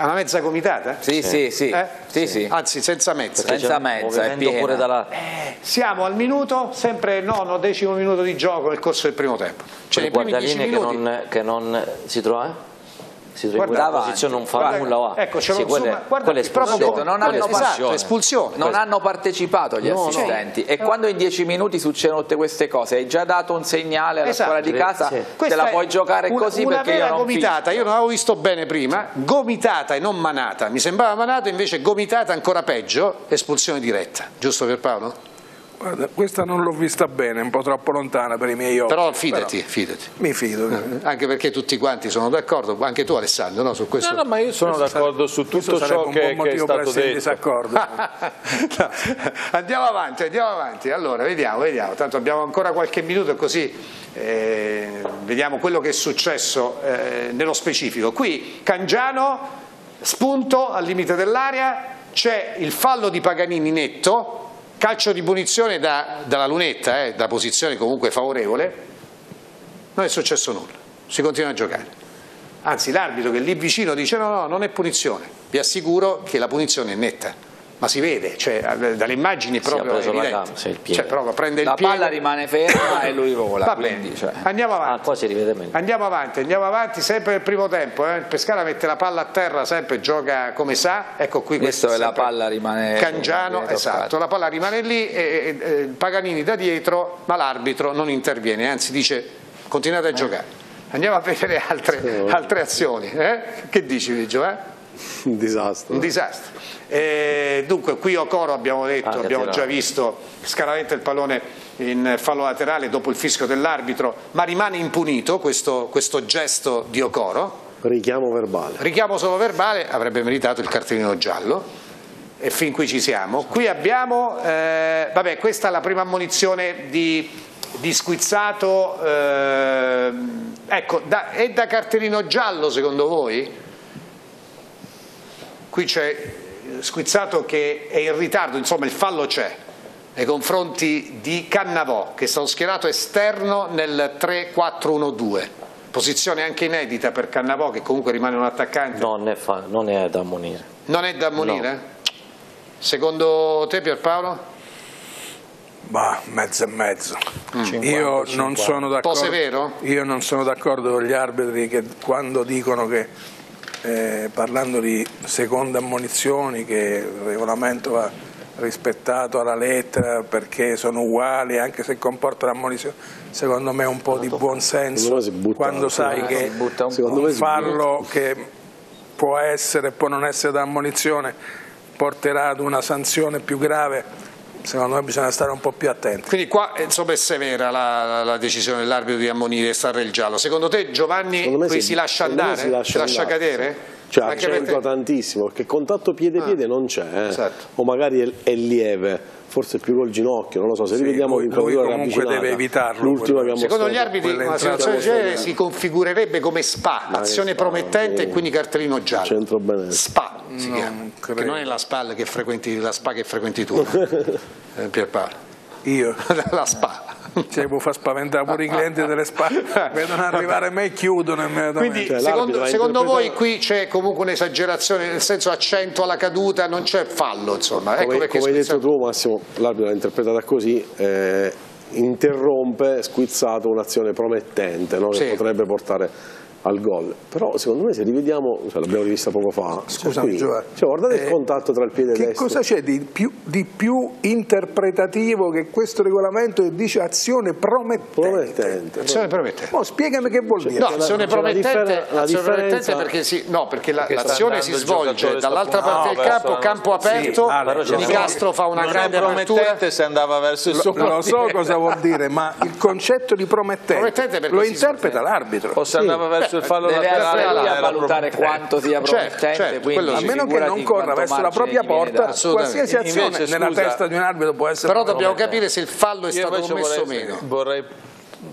Ha una mezza comitata? Sì, sì, sì. Eh? sì, sì. Anzi, senza mezza. Senza mezza, è piena. Dalla... Eh, siamo al minuto, sempre nono, decimo minuto di gioco nel corso del primo tempo. Cioè, il guardaline che non, che non si trova? Si trova in posizione non fa guarda, nulla va. ecco sì, l'ho quella, guarda, espulsione, non, hanno, esatto, espulsione. non hanno partecipato gli no, assistenti. No. e quando in dieci minuti succedono tutte queste cose hai già dato un segnale alla esatto. scuola di casa sì. te la puoi giocare una, così una perché io non gomitata. Io non avevo visto bene prima. Gomitata e non manata. Mi sembrava manata invece gomitata ancora peggio espulsione diretta. Giusto per Paolo? Guarda, questa non l'ho vista bene, un po' troppo lontana per i miei occhi. Però fidati, però, fidati. Mi fido. Eh, anche perché tutti quanti sono d'accordo, anche tu Alessandro, no, su questo. No, no, ma io sono d'accordo su tutto ciò che, che, è stato detto. disaccordo. [laughs] no, andiamo avanti, andiamo avanti. Allora, vediamo, vediamo. Tanto abbiamo ancora qualche minuto così eh, vediamo quello che è successo eh, nello specifico. Qui Cangiano, spunto al limite dell'area, c'è il fallo di Paganini netto, calcio di punizione da, dalla lunetta, eh, da posizione comunque favorevole, non è successo nulla, si continua a giocare. Anzi l'arbitro che è lì vicino dice no, no, non è punizione, vi assicuro che la punizione è netta ma si vede, cioè, dalle immagini è proprio evidente. Gamba, cioè, proprio prende la il piede. palla rimane ferma e lui vola. Va bene, cioè. andiamo avanti. Ah, andiamo avanti, andiamo avanti, sempre il primo tempo. Eh. Il Pescara mette la palla a terra, sempre gioca come sa. Ecco qui questo è la palla rimane Cangiano, esatto, la palla rimane lì e, e, e Paganini da dietro, ma l'arbitro non interviene, anzi dice continuate a giocare. Andiamo a vedere altre, altre azioni. Eh? Che dici Vigio? Eh? Un disastro. Un disastro. Eh, dunque qui Ocoro abbiamo detto, ah, abbiamo già visto, scaraventa il pallone in fallo laterale dopo il fischio dell'arbitro, ma rimane impunito questo, questo gesto di Ocoro. Richiamo verbale. Richiamo solo verbale, avrebbe meritato il cartellino giallo e fin qui ci siamo. Qui abbiamo, eh, vabbè questa è la prima ammonizione di, di Squizzato, eh, ecco, da, è da cartellino giallo secondo voi? Qui c'è Squizzato che è in ritardo, insomma il fallo c'è nei confronti di Cannavò che è stato schierato esterno nel 3-4-1-2 posizione anche inedita per Cannavò che comunque rimane un attaccante non è, fa, non è da ammonire non è da ammonire? No. secondo te Pierpaolo? Bah, mezzo e mezzo. Mm. 50, io, 50. Non sono io non sono d'accordo con gli arbitri che quando dicono che eh, parlando di seconde ammonizioni che il regolamento va rispettato alla lettera perché sono uguali anche se comportano ammonizioni secondo me un po' di buon senso quando sai che un fallo che può essere e può non essere da ammonizione porterà ad una sanzione più grave secondo me bisogna stare un po' più attenti. Quindi qua insomma, è severa la, la, la decisione dell'arbitro di ammonire e stare il giallo. Secondo te Giovanni secondo qui si, si lascia andare? Si lascia, si lascia andare, cadere? Sì. Cioè accentua tantissimo, perché contatto piede-piede ah. non c'è, eh. esatto. o magari è, è lieve forse più col ginocchio, non lo so, se sì, rivediamo l'inquadratura comunque deve evitarlo. Che Secondo gli arbitri una situazione del genere si configurerebbe come SPA, azione spa, promettente e quindi cartellino giallo. Centro bene. SPA si chiama, che non è la SPA che frequenti, la SPA che frequenti tu, [laughs] eh, Pierpaolo. Io? [laughs] la SPA. Cioè, può far spaventare pure i clienti delle spalle, vedono arrivare me e chiudono immediatamente. Quindi, cioè, secondo, secondo voi qui c'è comunque un'esagerazione, nel senso accento alla caduta, non c'è fallo, insomma. Ecco come, come hai detto tu Massimo, l'arbitro l'ha interpretata così, eh, interrompe, squizzato un'azione promettente no? che sì. potrebbe portare al gol. Però secondo me se rivediamo, cioè, l'abbiamo rivista poco fa, Scusa, cioè, cioè, guardate eh, il contatto tra il piede che destro. Che cosa c'è di più, di più, interpretativo che questo regolamento che dice azione promettente? Promettente. Azione promettente. Oh, spiegami che vuol dire. No, azione promettente, la azione promettente perché, si, no, perché l'azione la, si svolge dall'altra parte del campo, campo aperto, sì, allora, Nicastro fa una grande apertura. se andava verso il suo Lo, lo so cosa vuol dire, ma il concetto di promettente, lo interpreta l'arbitro. O se andava verso il fallo deve laterale a valutare quanto sia certo, promettente certo, a meno che non corra verso la propria porta qualsiasi azione Invece, scusa, nella testa di un arbitro può essere però dobbiamo capire se il fallo è stato commesso o meno. vorrei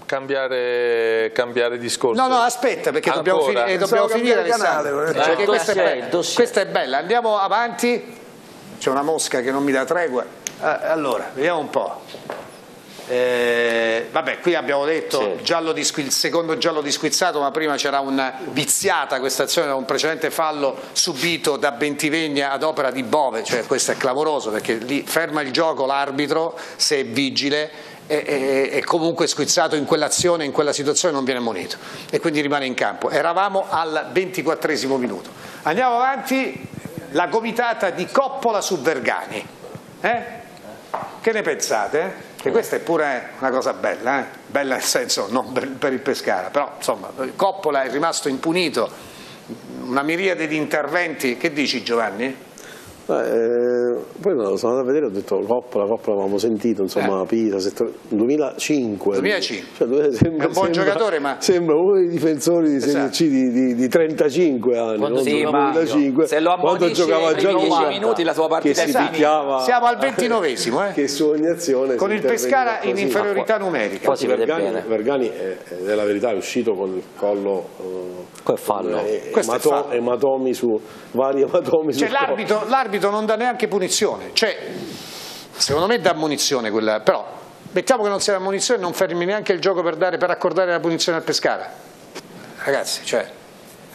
cambiare, cambiare discorso. No no aspetta perché Ancora. dobbiamo, finire, eh, dobbiamo finire il canale eh, questa, è questa è bella. Andiamo avanti. C'è una mosca che non mi dà tregua. Eh, allora vediamo un po' Eh, vabbè, qui abbiamo detto sì. giallo il secondo giallo disquizzato, ma prima c'era una viziata questa azione da un precedente fallo subito da Bentivegna ad opera di Bove, cioè questo è clamoroso perché lì ferma il gioco l'arbitro se è vigile e, e, comunque squizzato in quell'azione, in quella situazione non viene monito e quindi rimane in campo. Eravamo al 24 minuto. Andiamo avanti, la gomitata di Coppola su Vergani. Eh? Che ne pensate? Che questa è pure una cosa bella, eh? bella nel senso non per, per il Pescara, però insomma Coppola è rimasto impunito, una miriade di interventi, che dici Giovanni? Eh, poi no, sono andato a vedere ho detto Coppola, Coppola l'avevamo sentito, insomma eh. Pisa, 2005. 2005. Cioè, sembra, è un buon sembra, giocatore ma... Sembra uno dei difensori di Serie C di, di, di, 35 anni, quando, sì, 2005, se lo quando giocava già 10 minuti la sua partita che si picchiava, Siamo al 29esimo. Eh? [laughs] che su ogni azione con il Pescara in inferiorità numerica. Quasi Vergani, Vergani è, è, nella verità è uscito con il collo... Uh, Quel fallo. Eh, emato, ematomi su vari ematomi cioè, l'arbitro non dà neanche punizione cioè, secondo me dà munizione quella, però mettiamo che non sia la munizione non fermi neanche il gioco per, dare, per accordare la punizione al Pescara ragazzi cioè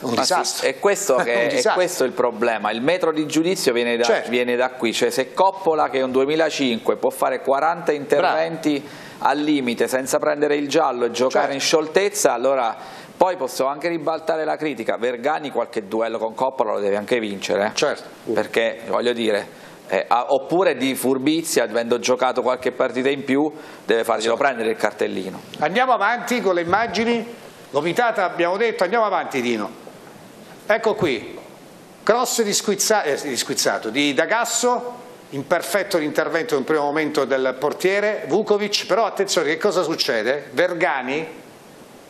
un disastro. Sì, è, questo [laughs] che, è questo il problema, il metro di giudizio viene da, certo. viene da, qui, cioè se Coppola che è un 2005 può fare 40 interventi Bravo. al limite senza prendere il giallo e giocare certo. in scioltezza, allora poi posso anche ribaltare la critica, Vergani qualche duello con Coppola lo deve anche vincere, certo. perché voglio dire, eh, oppure di furbizia, avendo giocato qualche partita in più, deve farglielo esatto. prendere il cartellino. Andiamo avanti con le immagini, gomitata abbiamo detto, andiamo avanti Dino. Ecco qui, cross di, squizza, eh, di squizzato, di D'Agasso, imperfetto l'intervento in un primo momento del portiere, Vukovic, però attenzione che cosa succede? Vergani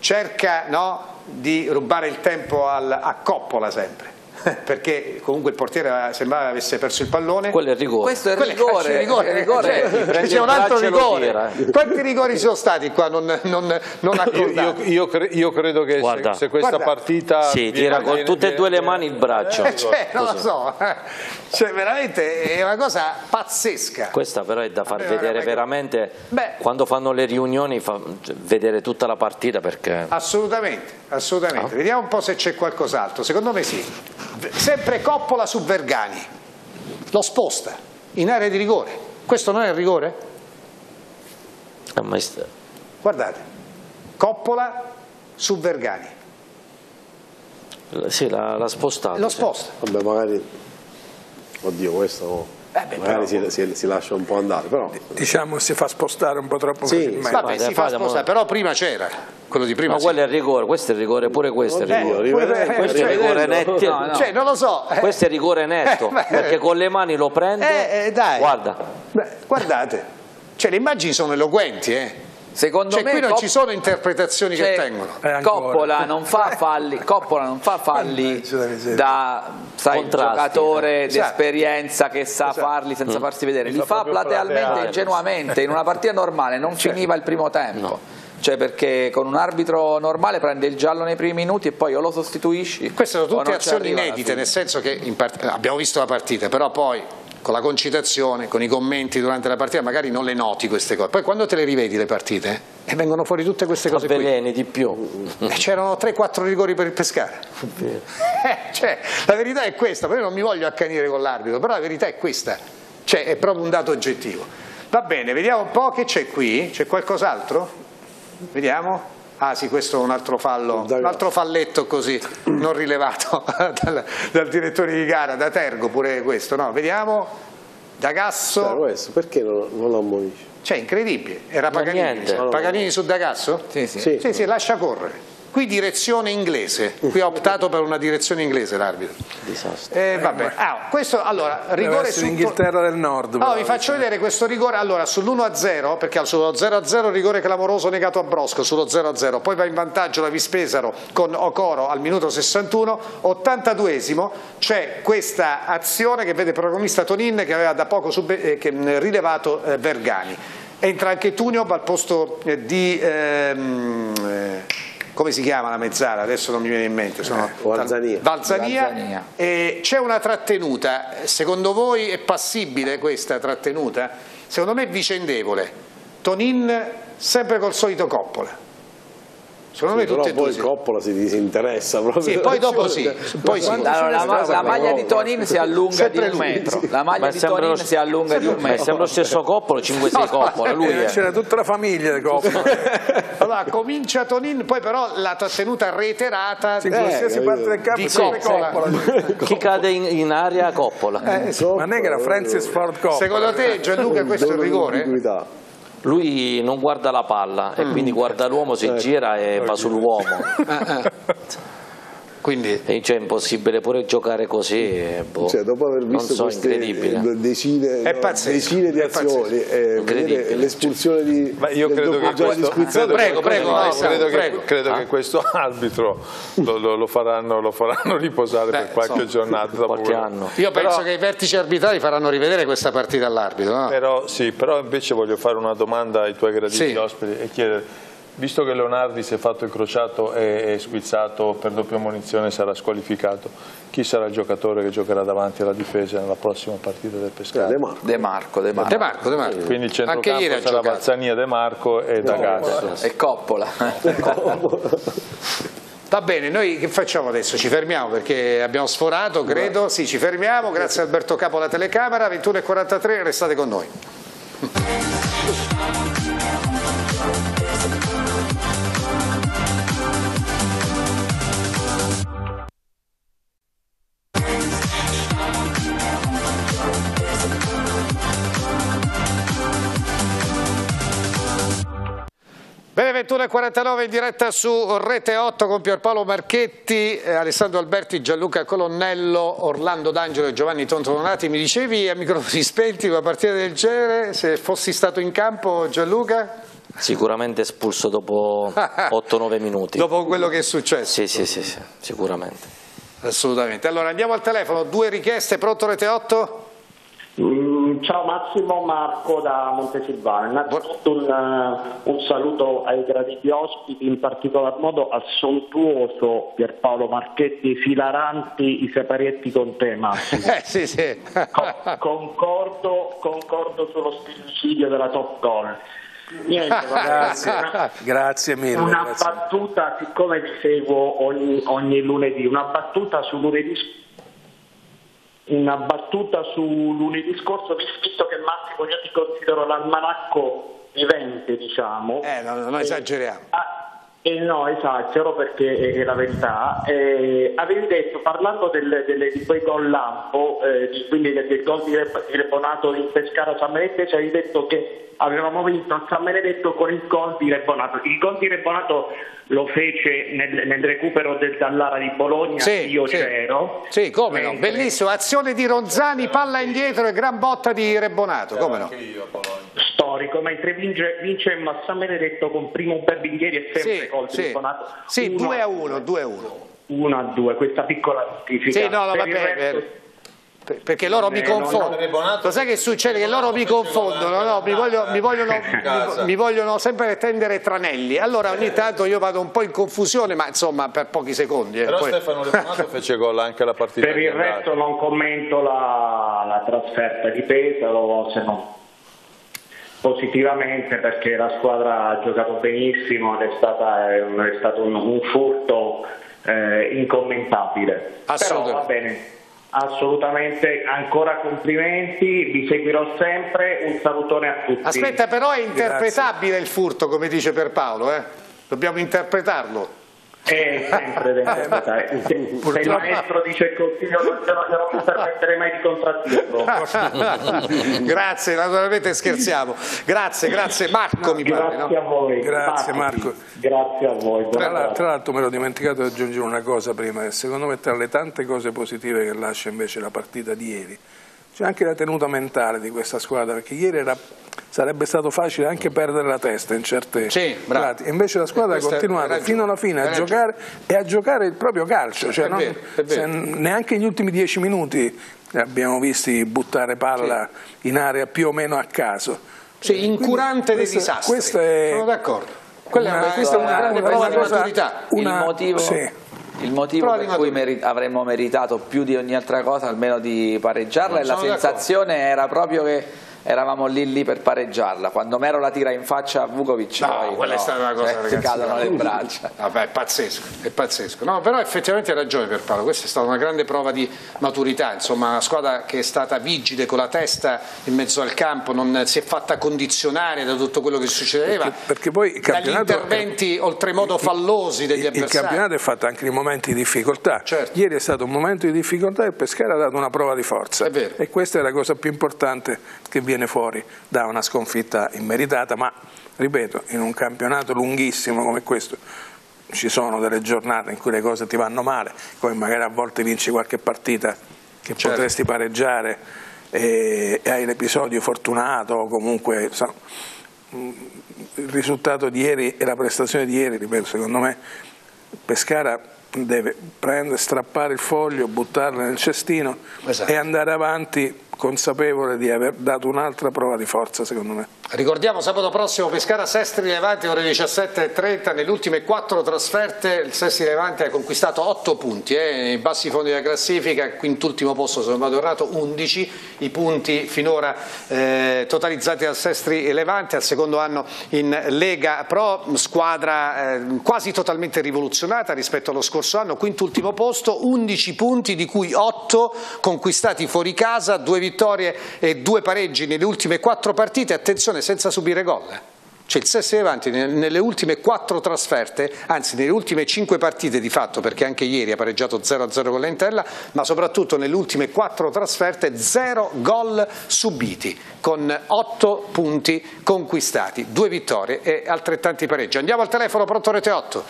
cerca no, di rubare il tempo al, a Coppola sempre [laughs] perché comunque il portiere sembrava avesse perso il pallone. Quello è il rigore. Questo è il rigore, rigore, rigore. cioè, c'è un altro rigore. quanti rigori sono stati qua? Non, non, non accordati. io, io, io, credo che se, se, questa guarda, partita sì, tira con tutte e due le mani il braccio. Eh, cioè, non lo so. Cioè veramente è una cosa pazzesca. Questa però è da far Vabbè, vedere veramente Beh, quando fanno le riunioni fa, cioè, vedere tutta la partita perché assolutamente assolutamente. Ah. vediamo un po' se c'è qualcos'altro. Secondo me sì sempre Coppola su Vergani, lo sposta in area di rigore. Questo non è il rigore? Guardate, Coppola su Vergani. Sì, l'ha spostato. Lo sposta. Vabbè, magari, oddio, questo no. Eh beh, magari si, si, si, lascia un po' andare, però... Diciamo si fa spostare un po' troppo sì. Vabbè, si fa spostare, però prima c'era, quello di prima. Ma sì. quello è il rigore, questo è il rigore, pure questo è il rigore. Eh, questo è il rigore netto. No, no. Cioè, non lo so. Questo è il rigore netto, eh, perché con le mani lo prende, eh, eh, dai. guarda. Beh, guardate, cioè le immagini sono eloquenti, eh. Secondo cioè, me qui non Cop ci sono interpretazioni cioè, che tengono. Coppola non fa falli, Coppola non fa falli da sai, giocatore di esperienza che sa esatto. farli senza mm. farsi vedere, li fa platealmente, ingenuamente, in una partita normale non cioè. finiva il primo tempo. No. Cioè perché con un arbitro normale prende il giallo nei primi minuti e poi o lo sostituisci. Queste sono tutte azioni inedite, nel senso che abbiamo visto la partita, però poi con la concitazione, con i commenti durante la partita, magari non le noti queste cose. Poi quando te le rivedi le partite e vengono fuori tutte queste cose Avveleni di più. C'erano 3-4 rigori per il pescare. Eh, cioè, la verità è questa, poi non mi voglio accanire con l'arbitro, però la verità è questa, cioè, è proprio un dato oggettivo. Va bene, vediamo un po' che c'è qui, c'è qualcos'altro? Vediamo. Ah sì, questo è un altro fallo, un altro falletto così, [clears throat] non rilevato [laughs] dal, dal, direttore di gara, da Tergo pure questo, no? Vediamo, da Gasso. Questo, perché non, non lo ammonisce? Cioè, incredibile, era Paganini, Paganini su Dagasso? Sì sì. Sì, sì, sì, lascia correre. Qui direzione inglese, qui ha optato per una direzione inglese l'arbitro. Disastro. Eh, vabbè. Ah, questo, allora, rigore su... Inghilterra del Nord. Allora, vi faccio vedere questo rigore, allora, sull'1-0, perché sullo 0-0 rigore clamoroso negato a Brosco, sullo 0-0, poi va in vantaggio la Vispesaro con Ocoro al minuto 61, 82esimo, c'è questa azione che vede protagonista Tonin che aveva da poco eh, che, rilevato eh, Vergani. Entra anche Tunio al posto eh, di... Ehm, eh, come si chiama la mezzala? Adesso non mi viene in mente. Sono eh, Valzania. Valzania. Valzania. E c'è una trattenuta, secondo voi è passibile questa trattenuta? Secondo me è vicendevole. Tonin sempre col solito Coppola. Secondo sì, me tutte poi Coppola si disinteressa proprio. Sì, poi dopo sì. [laughs] Poi sì. Allora, la, la, maglia di Tonin si allunga di un metro. La maglia di Tonin si allunga di un metro. Ma sembra lo stesso Coppola, 5-6 Coppola. Lui è. C'era tutta la famiglia di Coppola. [laughs] allora comincia Tonin, poi però la tenuta reiterata sì, eh, qualsiasi parte del campo di Coppola. [laughs] Chi cade in, in aria Coppola. Eh, Ma non è che era Francis Ford Coppola. Secondo te Gianluca questo è il rigore? Lui non guarda la palla e mm. quindi guarda l'uomo, si ecco. gira e va sull'uomo. [laughs] Eh, eh. Quindi e cioè, è impossibile pure giocare così. Eh, boh, cioè, dopo aver visto so, decine, no, decine, di azioni, eh, l'espulsione di Ma io credo che questo, credo, prego, prego, no, credo, prego. Che, credo ah? che, questo [laughs] arbitro lo, lo, lo, faranno, lo faranno, riposare Beh, per qualche so, giornata. Qualche anno. Io penso però, che i vertici arbitrali faranno rivedere questa partita all'arbitro. No? Però, sì, però invece voglio fare una domanda ai tuoi graditi sì. ospiti e chiedere Visto che Leonardi si è fatto il crociato e squizzato per doppia munizione sarà squalificato, chi sarà il giocatore che giocherà davanti alla difesa nella prossima partita del Pescara? De Marco. De Marco, De Marco. De Marco, De Marco. Quindi il centrocampo sarà Bazzania, De Marco e no, D'Agasso. E Coppola. Va bene, noi che facciamo adesso? Ci fermiamo perché abbiamo sforato, credo. Sì, ci fermiamo. Grazie a Alberto Capo alla telecamera. 21.43, restate con noi. Bene, 21.49 in diretta su Rete 8 con Pierpaolo Marchetti, eh, Alessandro Alberti, Gianluca Colonnello, Orlando D'Angelo e Giovanni Tontonati. Mi dicevi a microfoni [laughs] spenti una partita del genere, se fossi stato in campo Gianluca? Sicuramente espulso dopo [laughs] 8-9 minuti. dopo quello che è successo? Sì, sì, sì, sì, sicuramente. Assolutamente. Allora andiamo al telefono, due richieste, pronto Rete 8? Mm, ciao Massimo Marco da Montesilvano, innanzitutto un, uh, un, saluto ai graditi ospiti, in particolar modo al sontuoso Pierpaolo Marchetti, filaranti i separietti con te Massimo. [laughs] Eh, sì, sì. Con, concordo, concordo sullo stilicidio della top goal. Niente, grazie. grazie mille. Una grazie. battuta, siccome vi seguo ogni, ogni lunedì, una battuta su lunedì una battuta su lunedì scorso, visto che Massimo io ti considero l'almanacco vivente, diciamo. Eh, non, non esageriamo. Ah, Eh no, esagero perché è la verità. Eh, avevi detto, parlando del, delle, di quei gol lampo, eh, quindi del, del gol di, di Rebonato in Pescara ci avevi detto che avevamo vinto a San Benedetto con il gol di Rebonato. Il gol di Rebonato lo fece nel, nel recupero del Dallara di Bologna, sì, io sì. c'ero. Sì, come no, bellissimo, azione di Ronzani, palla indietro e gran botta di Rebonato, come no? Storico, mentre vince, vince a San Benedetto con primo Berlinghieri e sempre Sì, gol di sì, Rebonato. sì 2 a 1, 2 a 1. 1 a 2, questa piccola rettifica. Sì, no, no, vabbè, perché loro mi Eh, no, confondono. Lo sai che succede? Che loro mi confondono, no? mi, voglio- mi vogliono, [laughs] mi- mi vogliono sempre tendere tranelli. Allora ogni tanto io vado un po' in confusione, ma insomma per pochi secondi. eh, Però poi- Stefano Rebonato [laughs] fece gol anche la partita Per il resto non commento la, la trasferta di Pesaro se non positivamente perché la squadra ha giocato benissimo ed è, stata- è stato un, un furto eh, incommentabile. Però Assolutamente. va bene, assolutamente ancora complimenti, vi seguirò sempre, un salutone a tutti. Aspetta, però è interpretabile il furto, come dice per Paolo, eh? Dobbiamo interpretarlo. È sempre da interpretare. Se se il maestro dice così, io non, non- mi permetterei mai di contraddirlo. [laughs] grazie, naturalmente scherziamo. Grazie, grazie. Marco mi pare, Grazie no? a voi. Grazie, Marco. Grazie a voi. Tra l'altro, me l'ho dimenticato di aggiungere una cosa prima, secondo me tra le tante cose positive che lascia invece la partita di ieri, c'è anche la tenuta mentale di questa squadra, perché ieri era- sarebbe stato facile anche perdere la testa in certe Sì, bravo. parti. E invece la squadra ha continuato fino alla fine a giocare e a giocare il proprio calcio, cioè non- vero, è vero. se- neanche negli ultimi dieci minuti abbiamo visti buttare palla in area più o meno a caso. Sì, incurante dei Questa- disastri. è- Sono d'accordo. Quella è Una- una, questa è una- grande una prova di maturità. una- il motivo, sì. Il motivo per cui meri- avremmo meritato più di ogni altra cosa almeno di pareggiarla e la sensazione era proprio che eravamo lì lì per pareggiarla quando Mero la tira in faccia a Vukovic No, poi quella è però, stata una cosa, eh, ti ragazzi, cadono le braccia Vabbè, è pazzesco, è pazzesco. No, però effettivamente hai ragione per Paolo, questa è stata una grande prova di maturità, insomma, una squadra che è stata vigile con la testa in mezzo al campo, non si è fatta condizionare da tutto quello che succedeva, Perché- perché poi il dagli campionato- interventi oltremodo fallosi degli Il- Il avversari. campionato è fatto anche in momenti di difficoltà. Certo. Ieri è stato un momento di difficoltà e il Pescara ha dato una prova di forza. È vero. E questa è la cosa più importante che viene fuori da una sconfitta immeritata, ma ripeto, in un campionato lunghissimo come questo ci sono delle giornate in cui le cose ti vanno male, come magari a volte vinci qualche partita che Certo. potresti pareggiare e, e hai l'episodio fortunato o comunque insomma, il risultato di ieri e la prestazione di ieri, ripeto, secondo me Pescara deve prendere, strappare il foglio, buttarlo nel cestino Esatto. e andare avanti consapevole di aver dato un'altra prova di forza, secondo me. Ricordiamo sabato prossimo Pescara Sestri Levante ore 17.30 nelle ultime quattro trasferte il Sestri Levante ha conquistato 8 punti eh, nei bassi fondi della classifica quintultimo posto se non vado errato 11 i punti finora eh, totalizzati dal Sestri Levante al secondo anno in Lega Pro squadra eh, quasi totalmente rivoluzionata rispetto allo scorso anno quintultimo posto 11 punti di cui 8 conquistati fuori casa due vittorie e due pareggi nelle ultime quattro partite attenzione senza subire gol. Cioè il Sessi Levanti nel- nelle ultime quattro trasferte, anzi nelle ultime cinque partite di fatto, perché anche ieri ha pareggiato 0-0 con l'Entella, ma soprattutto nelle ultime quattro trasferte zero gol subiti, con otto punti conquistati, due vittorie e altrettanti pareggi. Andiamo al telefono, pronto Rete 8.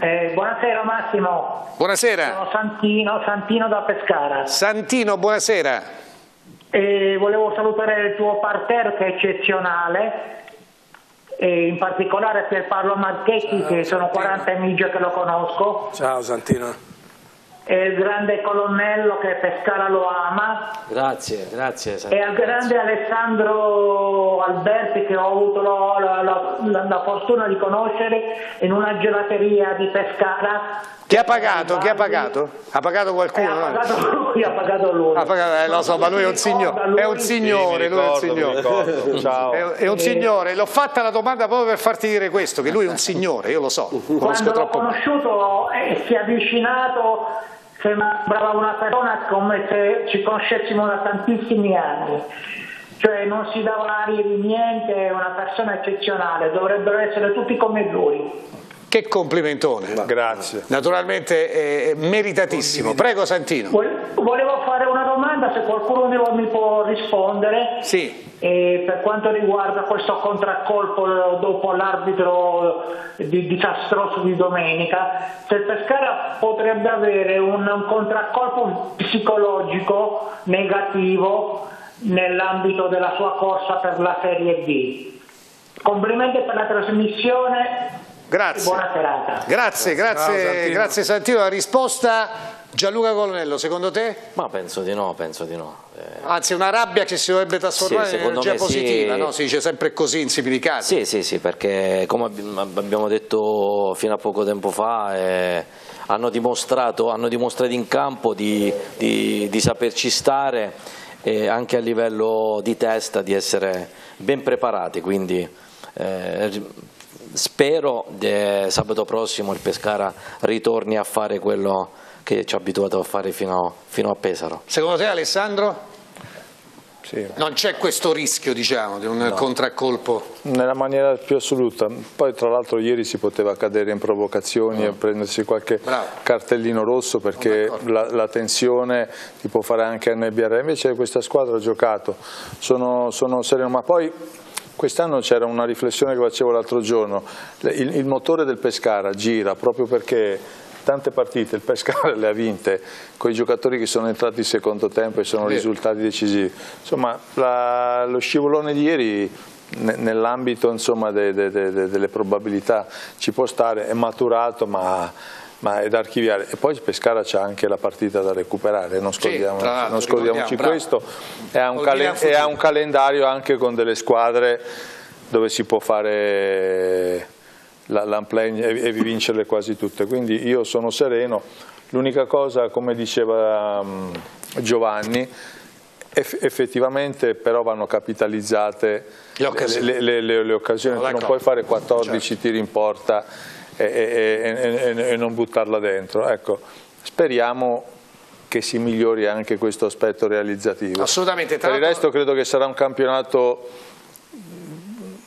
Eh, buonasera Massimo, Buonasera. sono Santino, Santino da Pescara Santino, buonasera. e volevo salutare il tuo parterre che è eccezionale e in particolare Pierpaolo Marchetti che sono 40 anni già che lo conosco Ciao Santino. E il grande colonnello che Pescara lo ama Grazie, grazie. e al grande Alessandro Alberti che ho avuto la, la- la- la- la fortuna di conoscere in una gelateria di Pescara Chi ha pagato? Chi ha pagato? Ha pagato Eh, qualcuno? ha no? pagato lui, ha pagato lui. Ha pagato- eh, lo so, ma lui è un signore, è un signore, lui è un signore. ciao. È, è un signore, l'ho fatta la domanda proprio per farti dire questo, che lui è un signore, io lo so, conosco Quando l'ho troppo bene. conosciuto e si è avvicinato, sembrava una persona come se ci conoscessimo da tantissimi anni. cioè non si dava a dire niente, è una persona eccezionale, dovrebbero essere tutti come lui. Che complimentone. Grazie. Naturalmente eh, meritatissimo. Prego Santino. Volevo fare una domanda, se qualcuno di voi mi può rispondere. Sì. Eh, per quanto riguarda questo contraccolpo dopo l'arbitro di, disastroso di domenica, se il Pescara potrebbe avere un, un contraccolpo psicologico negativo nell'ambito della sua corsa per la Serie B. Complimenti per la trasmissione Grazie. Buona serata. Grazie, grazie, Ciao, grazie Santino. La risposta Gianluca Colonnello, secondo te? Ma penso di no, penso di no. Eh... Anzi, una rabbia che si dovrebbe trasformare sì, in energia positiva, sì. no? Si dice sempre così in simili Sì, sì, sì, perché come abbiamo detto fino a poco tempo fa, eh, hanno, dimostrato, hanno, dimostrato, in campo di, di, di saperci stare e anche a livello di testa di essere ben preparati, quindi eh, spero che sabato prossimo il Pescara ritorni a fare quello che ci ha abituato a fare fino, fino a Pesaro. Secondo te Alessandro? Sì. Non c'è questo rischio diciamo, di un no. contraccolpo? Nella maniera più assoluta, poi tra l'altro ieri si poteva cadere in provocazioni no. e prendersi qualche Bravo. cartellino rosso perché la, la, tensione ti può fare anche annebbiare, invece questa squadra ha giocato, sono, sono sereno, ma poi Quest'anno c'era una riflessione che facevo l'altro giorno, il, il, motore del Pescara gira proprio perché tante partite il Pescara [laughs] le ha vinte con i giocatori che sono entrati in secondo tempo e sono risultati decisivi. Insomma, la, lo scivolone di ieri nell'ambito de, de, de, delle probabilità ci può stare, è maturato ma ma è da archiviare. E poi Pescara c'ha anche la partita da recuperare, non, scordiamo, sì, non scordiamoci questo, e ha, e ha, un calendario anche con delle squadre dove si può fare l'unplane e, vincerle quasi tutte, quindi io sono sereno, l'unica cosa come diceva um, Giovanni, eff effettivamente però vanno capitalizzate le occasioni, le, le, le, le occasioni. non puoi fare 14 certo. tiri in porta e, e, e, e non buttarla dentro. Ecco, speriamo che si migliori anche questo aspetto realizzativo. Assolutamente. Per il resto credo che sarà un campionato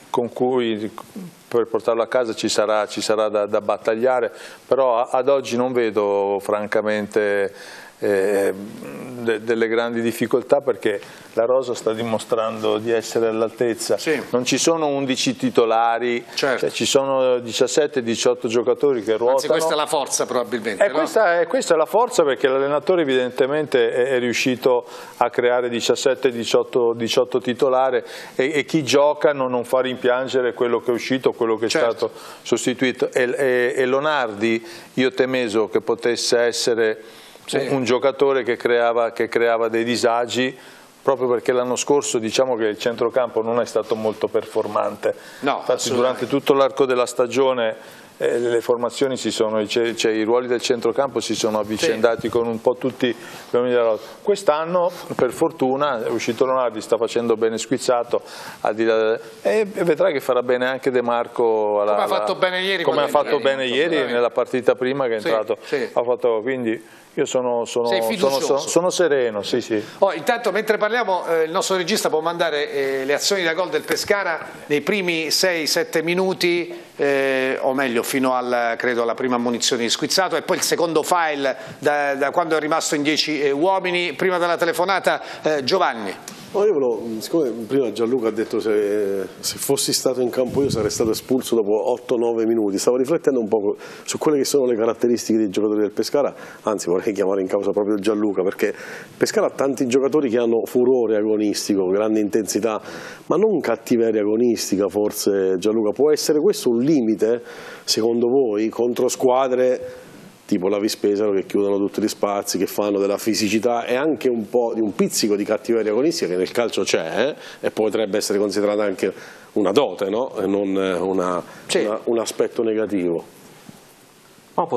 con cui per portarlo a casa ci sarà, ci sarà da, da, battagliare, però ad oggi non vedo francamente eh, de, delle grandi difficoltà perché la Rosa sta dimostrando di essere all'altezza, sì. non ci sono 11 titolari, certo. cioè ci sono 17-18 giocatori che ruotano. Anzi questa è la forza probabilmente. Eh, no? questa, è, questa, è, la forza perché l'allenatore evidentemente è, è, riuscito a creare 17-18 titolari e, e, chi gioca non, non, fa rimpiangere quello che è uscito, quello che è certo. stato sostituito. E, e, e Lonardi io temeso che potesse essere sì. un, giocatore che creava, che creava dei disagi proprio perché l'anno scorso diciamo che il centrocampo non è stato molto performante. No, Infatti durante tutto l'arco della stagione eh, le formazioni si sono, cioè, cioè, i ruoli del centrocampo si sono avvicendati sì. con un po' tutti. Quest'anno per fortuna è uscito Leonardi, sta facendo bene squizzato e vedrà che farà bene anche De Marco alla, come ha fatto bene ieri, come ha fatto bene ieri nella partita prima che è entrato. Sì, sì. Fatto, quindi, io sono, sono, sono, sono sereno, sì, sì. Oh, intanto mentre parliamo eh, il nostro regista può mandare eh, le azioni da gol del Pescara nei primi 6-7 minuti, eh, o meglio fino al, credo, alla prima munizione di Squizzato e poi il secondo file da, da quando è rimasto in 10 eh, uomini. Prima della telefonata eh, Giovanni. No, io volevo, siccome prima Gianluca ha detto se, se fossi stato in campo io sarei stato espulso dopo 8-9 minuti, stavo riflettendo un po' su quelle che sono le caratteristiche dei giocatori del Pescara, anzi vorrei chiamare in causa proprio Gianluca perché Pescara ha tanti giocatori che hanno furore agonistico, grande intensità, ma non cattiveria agonistica forse Gianluca, può essere questo un limite secondo voi contro squadre tipo la Vispesaro che chiudono tutti gli spazi, che fanno della fisicità e anche un po' di un pizzico di cattiveria agonistica che nel calcio c'è eh? e potrebbe essere considerata anche una dote no? e non una, sì. una, un aspetto negativo. No,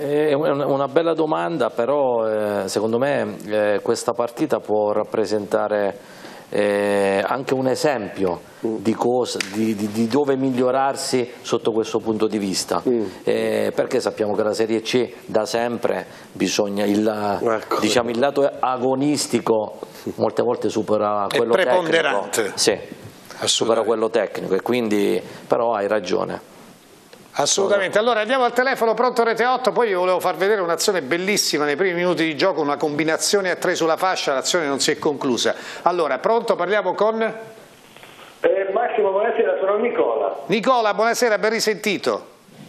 è una bella domanda, però eh, secondo me eh, questa partita può rappresentare eh, anche un esempio mm. di, cosa, di, di, di, dove migliorarsi sotto questo punto di vista, mm. eh, perché sappiamo che la Serie C da sempre bisogna il, ecco. diciamo, il lato agonistico molte volte supera quello tecnico. Sì, supera quello tecnico e quindi però hai ragione. Assolutamente, allora andiamo al telefono, pronto Rete 8, poi vi volevo far vedere un'azione bellissima nei primi minuti di gioco, una combinazione a tre sulla fascia, l'azione non si è conclusa. Allora, pronto, parliamo con... Eh, Massimo, buonasera, sono Nicola. Nicola, buonasera, ben risentito.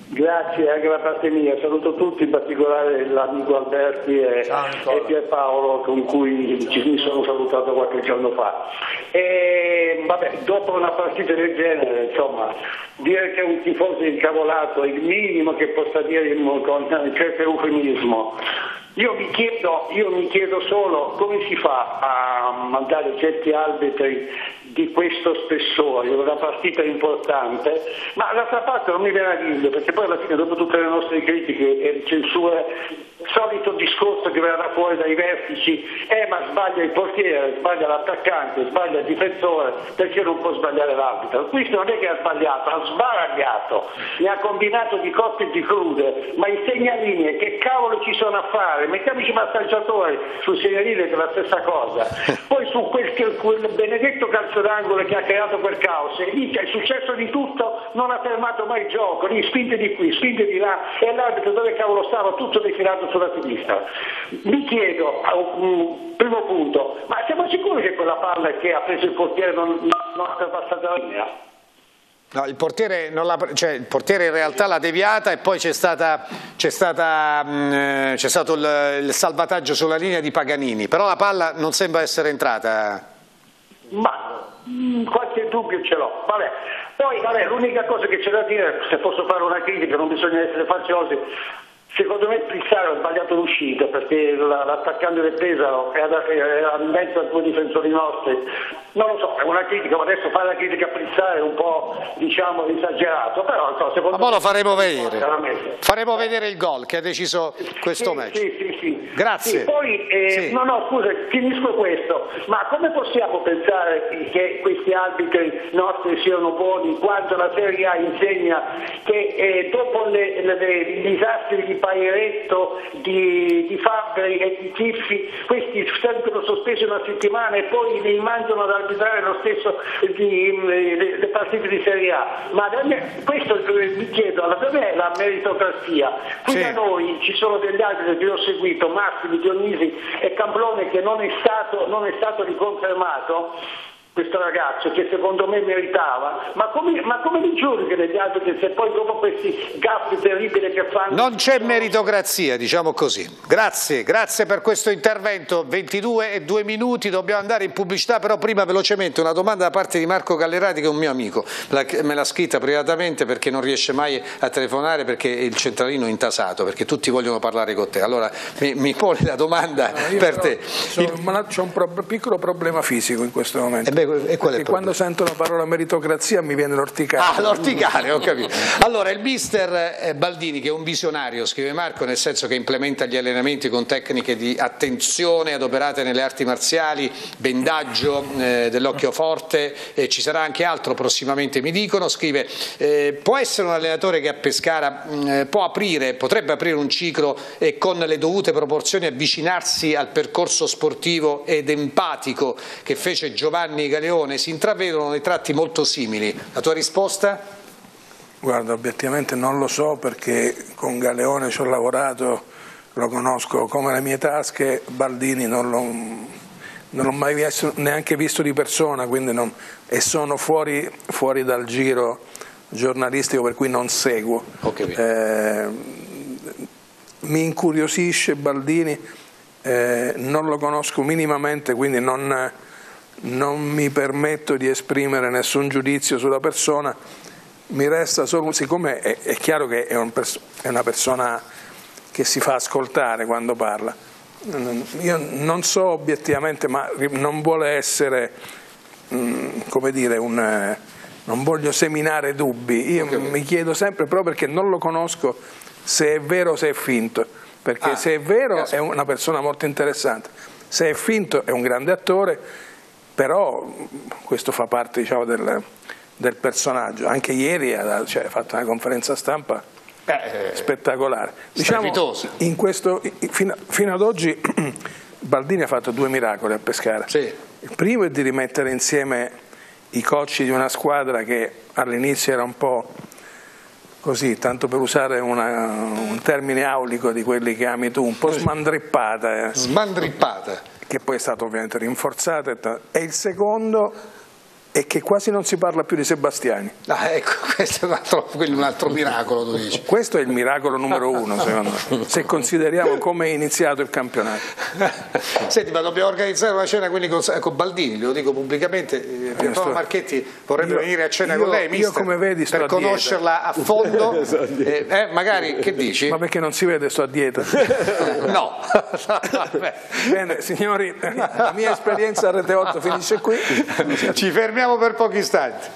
Grazie anche da parte mia, saluto tutti, in particolare l'amico Alberti e, e Pierpaolo con cui ci, mi sono salutato qualche giorno fa. E, vabbè, dopo una partita del genere, insomma, dire che un tifoso è incavolato è il minimo che possa dire con un certo eufemismo. Io mi, chiedo, io mi chiedo solo come si fa a mandare certi arbitri di questo spessore, una partita importante, ma d'altra parte non mi meraviglio perché poi alla fine dopo tutte le nostre critiche e censure solito discorso che verrà fuori dai vertici, eh ma sbaglia il portiere, sbaglia l'attaccante, sbaglia il difensore, perché non può sbagliare l'arbitro? Questo non è che ha sbagliato, ha sbaragliato, ne ha combinato di cotte e di crude, ma i segnaline che cavolo ci sono a fare? Mettiamoci massaggiatori sul segnaline che è la stessa cosa, poi su quel, quel benedetto calcio d'angolo che ha creato quel caos, e lì è successo di tutto, non ha fermato mai il gioco, lì spinte di qui, spinte di là, e l'arbitro dove cavolo stava tutto defilato sulla sinistra. Mi chiedo, primo punto, ma siamo sicuri che quella palla che ha preso il portiere non, non ha passato la linea? No, il portiere, cioè, il portiere, in realtà l'ha deviata e poi c'è, stata, c'è, stata, mh, mm, c'è stato il, il, salvataggio sulla linea di Paganini, però la palla non sembra essere entrata. Ma mh, mm, qualche dubbio ce l'ho. Vabbè. Poi vabbè, l'unica cosa che c'è da dire, se posso fare una critica, non bisogna essere faziosi, Secondo me Pissaro ha sbagliato l'uscita perché l'attaccante del Pesaro era in mezzo a due difensori nostri. Non lo so, è una critica, ma adesso fare la critica a Pissaro è un po' diciamo esagerato, però so, secondo ma me... lo faremo vedere. Faremo vedere il gol che ha deciso questo sì, match. Sì, sì, sì. Grazie. Sì, poi, eh, no, no, scusa, finisco questo, ma come possiamo pensare che questi arbitri nostri siano buoni quando la Serie A insegna che eh, dopo le, le, le, i disastri di Pairetto, di, di Fabbri e di Tiffi, questi sentono sospesi una settimana e poi li mandano ad arbitrare lo stesso di, le, le, partite di Serie A. Ma me, questo mi chiedo, alla fine è la meritocrazia. Qui sì. da noi ci sono degli altri che ho seguito, Massimi, Dionisi e Camplone che non è stato, non è stato riconfermato questo ragazzo che secondo me meritava, ma come, ma come li giudichi degli altri se poi dopo questi gaffi terribili che fanno... Non c'è meritocrazia, diciamo così. Grazie, grazie per questo intervento. 22 e 2 minuti, dobbiamo andare in pubblicità, però prima velocemente una domanda da parte di Marco Gallerati che è un mio amico, me l'ha scritta privatamente perché non riesce mai a telefonare perché il centralino è intasato, perché tutti vogliono parlare con te. Allora mi, mi pone la domanda no, per te. C'è un pro piccolo problema fisico in questo momento. Eh beh, e qual quando sento la parola meritocrazia mi viene l'orticale. Ah, l'orticale, ho capito. Allora, il mister eh, Baldini, che è un visionario, scrive Marco, nel senso che implementa gli allenamenti con tecniche di attenzione adoperate nelle arti marziali, bendaggio eh, dell'occhio forte, eh, ci sarà anche altro prossimamente, mi dicono, scrive, eh, può essere un allenatore che a Pescara mh, mm, può aprire, potrebbe aprire un ciclo e con le dovute proporzioni avvicinarsi al percorso sportivo ed empatico che fece Giovanni Galeone si intravedono dei tratti molto simili. La tua risposta? Guarda, obiettivamente non lo so perché con Galeone ci ho lavorato, lo conosco come le mie tasche, Baldini non l'ho, non l'ho mai visto, neanche visto di persona non, e sono fuori, fuori, dal giro giornalistico per cui non seguo. Eh, mi incuriosisce Baldini, eh, non lo conosco minimamente, quindi non non mi permetto di esprimere nessun giudizio sulla persona, mi resta solo, siccome è, è chiaro che è, un è, una persona che si fa ascoltare quando parla, io non so obiettivamente, ma non vuole essere, mm, come dire, un, non voglio seminare dubbi, io okay. mi chiedo sempre, proprio perché non lo conosco, se è vero o se è finto, perché ah, se è vero è una persona molto interessante, se è finto è un grande attore, però questo fa parte diciamo, del, del, personaggio. Anche ieri ha cioè, fatto una conferenza stampa eh, spettacolare. Diciamo, in questo, fino, fino, ad oggi [clears throat] Baldini ha fatto due miracoli a Pescara. Sì. Il primo è di rimettere insieme i coach di una squadra che all'inizio era un po' così, tanto per usare una, un termine aulico di quelli che ami tu, un po' smandrippata. Eh. Smandrippata. Che poi è stata ovviamente rinforzata. E il secondo e che quasi non si parla più di Sebastiani. Ah, ecco, [laughs] questo è un altro, un altro miracolo, tu dici. Questo è il miracolo numero uno, secondo me, se consideriamo come è iniziato il campionato. [laughs] Senti, ma dobbiamo organizzare una cena quindi con, con Baldini, lo dico pubblicamente, eh, Pierpaolo Marchetti vorrebbe io, venire a cena io, con lei, mister, io come vedi sto per a conoscerla a fondo, [laughs] eh, eh, magari, che dici? Ma perché non si vede, sto a dieta. no. Bene, signori, la mia esperienza a Rete 8 finisce qui. Ci fermiamo fermiamo per pochi istanti.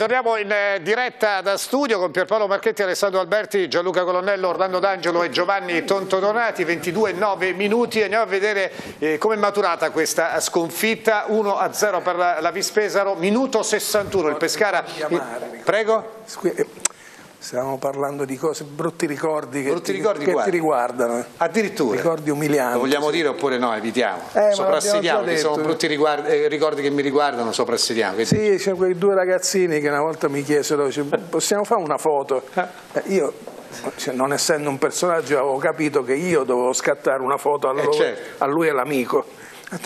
Torniamo in eh, diretta da studio con Pierpaolo Marchetti, Alessandro Alberti, Gianluca Colonnello, Orlando D'Angelo e Giovanni Tontononati, 22-9 minuti. Andiamo a vedere eh, come è maturata questa sconfitta, 1-0 per la, la Vispesaro, minuto 61, il Pescara... Prego? Stiamo parlando di cose, brutti ricordi che, brutti ricordi ti, che ti riguardano. Addirittura. Ricordi umilianti. Lo vogliamo dire oppure no? Evitiamo. Eh, soprassediamo, che sono brutti riguardi, eh, ricordi che mi riguardano, soprassediamo. Sì, c'è quei due ragazzini che una volta mi chiesero, cioè, possiamo fare una foto? Eh, io cioè, non essendo un personaggio avevo capito che io dovevo scattare una foto a, eh, loro, certo. a lui e l'amico.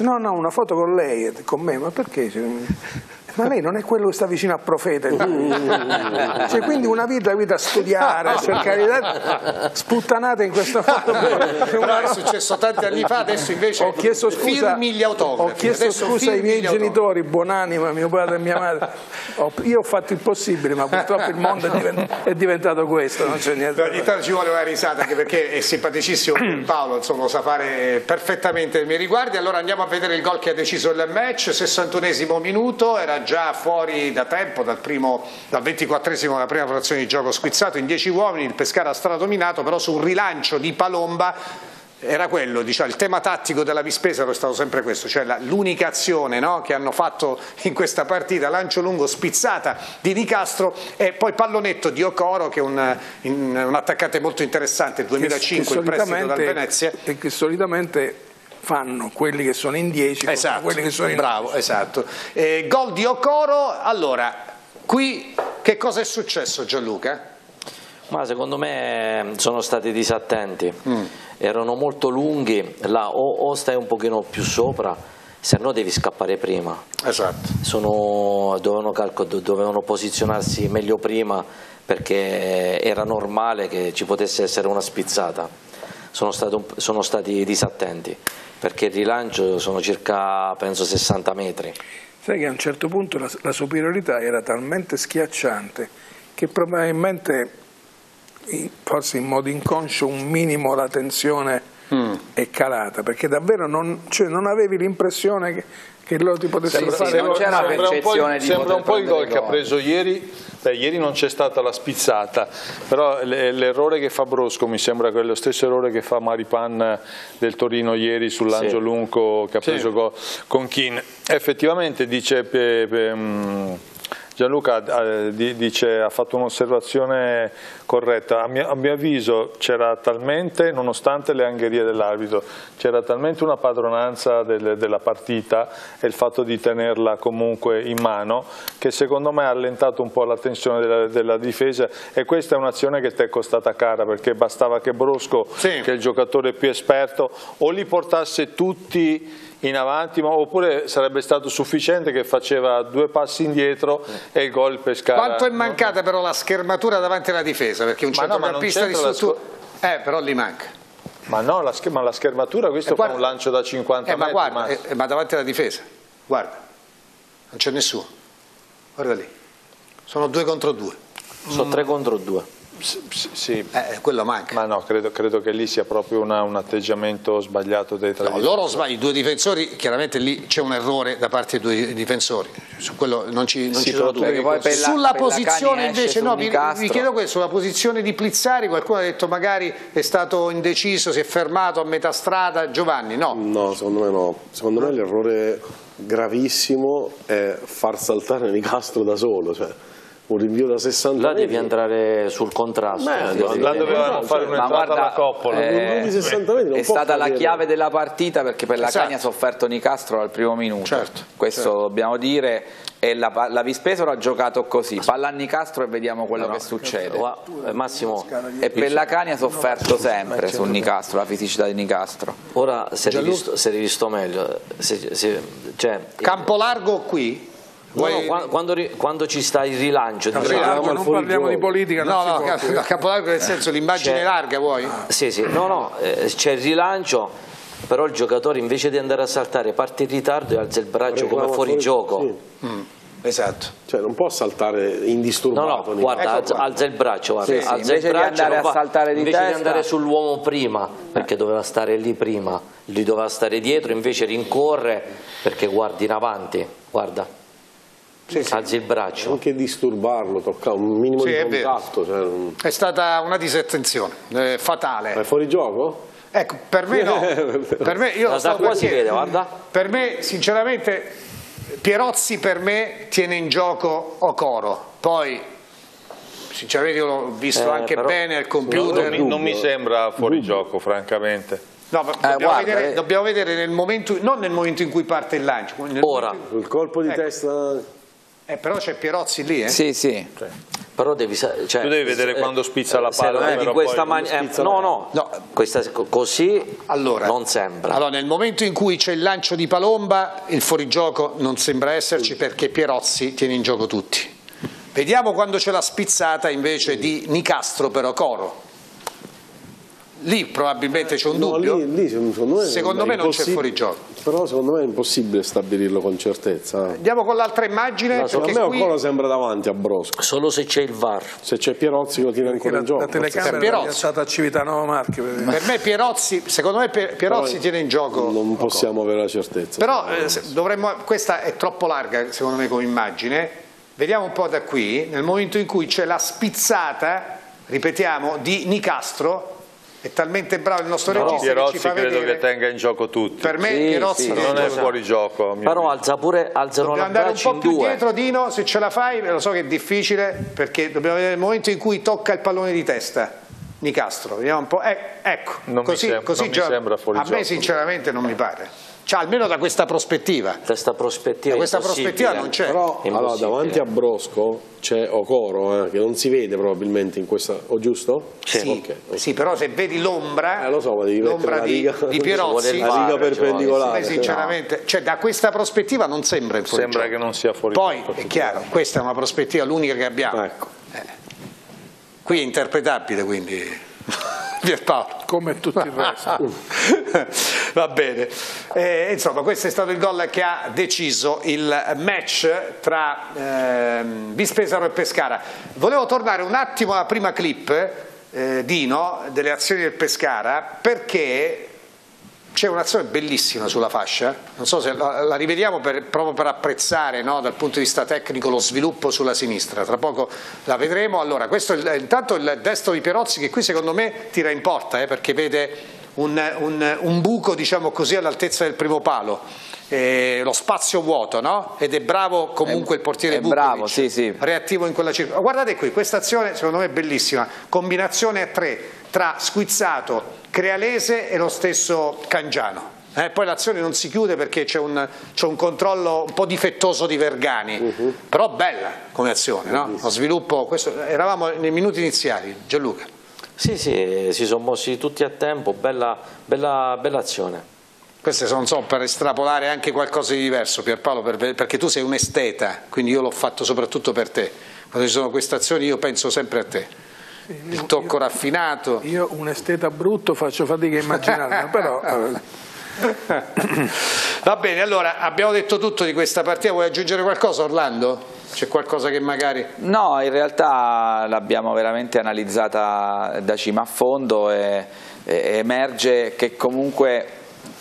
No, no, una foto con lei, con me, ma perché? Ma lei non è quello che sta vicino a Profeta. [laughs] cioè, quindi una vita, vita a studiare, a cercare di sputtanate in questo modo. Però è successo tanti anni fa, adesso invece ho chiesto scusa, firmi gli autografi. Ho chiesto adesso scusa ai miei genitori, buonanima, mio padre e mia madre. Ho, io ho fatto il possibile, ma purtroppo il mondo è diventato questo, non c'è niente. Ogni tanto ci vuole una risata, anche perché è simpaticissimo [clears throat] Paolo, insomma, lo sa fare perfettamente nei miei riguardi. Allora andiamo a vedere il gol che ha deciso il match, 61esimo minuto, era già fuori da tempo, dal, primo, dal 24esimo della prima frazione di gioco squizzato in 10 uomini, il Pescara ha stradominato, però su un rilancio di Palomba era quello, diciamo, il tema tattico della Vispesaro è stato sempre questo, cioè l'unica azione no, che hanno fatto in questa partita, lancio lungo spizzata di Nicastro e poi pallonetto di Ocoro che è un, un attaccante molto interessante, il 2005 che, che il prestito dal Venezia. E che solitamente fanno quelli che sono in 10 esatto, quelli che sono in bravo, esatto. Eh, gol di Ocoro, allora, qui che cosa è successo Gianluca? Ma secondo me sono stati disattenti, mm. erano molto lunghi, là o, o stai un pochino più sopra, se no devi scappare prima. Esatto. Sono, dovevano, dovevano posizionarsi meglio prima perché era normale che ci potesse essere una spizzata. Sono, stato, sono stati disattenti perché il rilancio sono circa penso 60 metri. Sai che a un certo punto la, la superiorità era talmente schiacciante che probabilmente, forse in modo inconscio, un minimo la tensione mm. è calata, perché davvero non, cioè non avevi l'impressione che, che loro ti potessero sì, fare sì, non c'è una percezione di Sembra un po' il gol che ha preso ieri, Beh, ieri non c'è stata la spizzata, però l'errore che fa Brosco mi sembra che è lo stesso errore che fa Maripan del Torino ieri sull'Angio sì. Lunco che ha preso sì. con Kin. Effettivamente dice... Pe, pe, mh, Gianluca eh, dice, ha fatto un'osservazione corretta, a mio, a mio avviso c'era talmente, nonostante le angherie dell'arbitro, c'era talmente una padronanza del, della partita e il fatto di tenerla comunque in mano che secondo me ha allentato un po' la tensione della, della difesa e questa è un'azione che ti è costata cara perché bastava che Brosco, sì. che è il giocatore più esperto, o li portasse tutti in avanti, ma oppure sarebbe stato sufficiente che faceva due passi indietro e il gol Pescara. Quanto è mancata però la schermatura davanti alla difesa? Perché un centrocampista no, di struttura... Eh, però gli manca. Ma no, la, ma la schermatura, questo eh, guarda, fa un lancio da 50 eh, metri. Ma guarda, eh, ma davanti alla difesa, guarda, non c'è nessuno. Guarda lì, sono due contro due. Sono mm. tre contro due. Sì, eh, quello manca. Ma no, credo, credo, che lì sia proprio una, un atteggiamento sbagliato dei tre. No, loro sbagliano, i due difensori, chiaramente lì c'è un errore da parte dei due difensori, su quello non ci, non sì, ci sono dubbi. Sulla la, posizione invece, no, vi, vi, chiedo questo, sulla posizione di Plizzari, qualcuno ha detto magari è stato indeciso, si è fermato a metà strada, Giovanni, no? No, secondo me no, secondo me l'errore gravissimo è far saltare Nicastro da solo, cioè un rinvio da 60 là devi andare sul contrasto Beh, là dovevano fare un'entrata alla coppola. eh, è stata la chiave della partita perché per la esatto. Cagna ha sofferto Nicastro al primo minuto. Certo, questo certo. dobbiamo dire. E la, la Vispesaro ha giocato così. Palla a Nicastro e vediamo quello no, che succede. eh, Massimo e per la Cagna ha sofferto sempre su Nicastro la fisicità di Nicastro. Ora si è rivisto, rivisto, meglio se, se, cioè, campo largo qui No, no, quando, quando, ci sta il rilancio no, rilancio, non parliamo di politica no no a capolargo nel senso l'immagine larga vuoi? sì sì no no eh, c'è il rilancio però il giocatore invece di andare a saltare parte in ritardo e alza il braccio come fuori, fuori gioco sì. mm. Esatto. Cioè non può saltare indisturbato. No, no, guarda, ecco alza, il braccio, guarda, sì, alza il braccio, di andare a saltare di invece testa. di andare sull'uomo prima, perché doveva stare lì prima, lui doveva stare dietro, invece rincorre perché guardi in avanti, guarda sì, sì. alzi il braccio. Anche disturbarlo, toccare un minimo sì, di contatto. Cioè... È stata una disattenzione eh, fatale. È fuori gioco? Ecco, per me no. [laughs] per me, io da qua si vede, guarda. Per me, sinceramente, Pierozzi per me tiene in gioco Ocoro. Poi, sinceramente, io l'ho visto eh, anche però, bene al computer. Non mi, non mi sembra fuori Dubbio. gioco, francamente. No, ma eh, dobbiamo, guarda, vedere, eh. dobbiamo, vedere, nel momento, non nel momento in cui parte il lancio. Ora. Il colpo di ecco. testa eh, però c'è Pierozzi lì, eh? Sì, sì. Cioè. Però devi, cioè, tu devi vedere eh, quando spizza la palla. Eh, di questa maniera, eh, no, no, no, questa, così allora, non sembra. Allora, nel momento in cui c'è il lancio di Palomba, il fuorigioco non sembra esserci perché Pierozzi tiene in gioco tutti. Vediamo quando c'è la spizzata invece di Nicastro per Ocoro. Lì probabilmente c'è un no, dubbio. Lì, lì, secondo me, secondo me non c'è fuorigioco però secondo me è impossibile stabilirlo con certezza. Andiamo con l'altra immagine. No, secondo me qui... ancora sembra davanti a Brosco. Solo se c'è il VAR. Se c'è Pierozzi lo tira ancora la, in gioco. La telecamera è stata a Civitanova Marche. Per, per me Pierozzi, secondo me Pierozzi tiene in gioco. Non possiamo avere la certezza. Però eh, dovremmo, questa è troppo larga secondo me come immagine. Vediamo un po' da qui, nel momento in cui c'è la spizzata, ripetiamo, di Nicastro è talmente bravo il nostro no, regista Pierozzi che ci fa credo vedere. che tenga in gioco tutti. Per me sì, Pierozzi sì, non è fuori gioco però alza pure alzano dobbiamo andare un po' più due. dietro Dino se ce la fai lo so che è difficile perché dobbiamo vedere il momento in cui tocca il pallone di testa Nicastro. Vediamo un po' eh, ecco non così, mi, sem così non mi sembra fuori a gioco. me sinceramente non mi pare cioè, almeno da questa prospettiva. Questa prospettiva, da questa prospettiva non c'è. Però allora, davanti a Brosco c'è Ocoro, eh, che non si vede probabilmente in questa. O giusto? Sì, okay, okay. sì però se vedi l'ombra, eh, so, di, riga, di Pierozzi, [laughs] la riga perpendicolare. Beh, sinceramente, cioè, da questa prospettiva non sembra in Sembra gioco. che non sia fuori Poi è chiaro, questa è una prospettiva l'unica che abbiamo. Ecco. Eh. Qui è interpretabile quindi. Pierpaolo. Come tutto il resto. [laughs] Va bene. Eh, insomma, questo è stato il gol che ha deciso il match tra eh, Vispesaro e Pescara. Volevo tornare un attimo alla prima clip, eh, Dino, delle azioni del Pescara, perché c'è un'azione bellissima sulla fascia, non so se la, la rivediamo per, proprio per apprezzare no, dal punto di vista tecnico lo sviluppo sulla sinistra, tra poco la vedremo. Allora, questo è intanto il destro di Perozzi che qui secondo me tira in porta eh, perché vede un, un, un buco diciamo così all'altezza del primo palo. Eh, lo spazio vuoto no? ed è bravo comunque è, il portiere Bukovic, bravo, sì, sì. reattivo in quella circostanza guardate qui, questa azione secondo me è bellissima combinazione a tre tra Squizzato, Crealese e lo stesso Cangiano. Eh, poi l'azione non si chiude perché c'è un, un, controllo un po' difettoso di Vergani, uh -huh. però bella come azione, no? lo sviluppo, questo, eravamo nei minuti iniziali, Gianluca. Sì, sì, si sono mossi tutti a tempo, bella, bella, bella azione. Queste sono so, per estrapolare anche qualcosa di diverso Pierpaolo, per, perché tu sei un esteta, quindi io l'ho fatto soprattutto per te. Quando ci sono queste azioni io penso sempre a te il tocco io, raffinato. Io un esteta brutto faccio fatica a immaginarlo, [laughs] però... Va bene, allora abbiamo detto tutto di questa partita, vuoi aggiungere qualcosa Orlando? C'è qualcosa che magari... No, in realtà l'abbiamo veramente analizzata da cima a fondo e, e emerge che comunque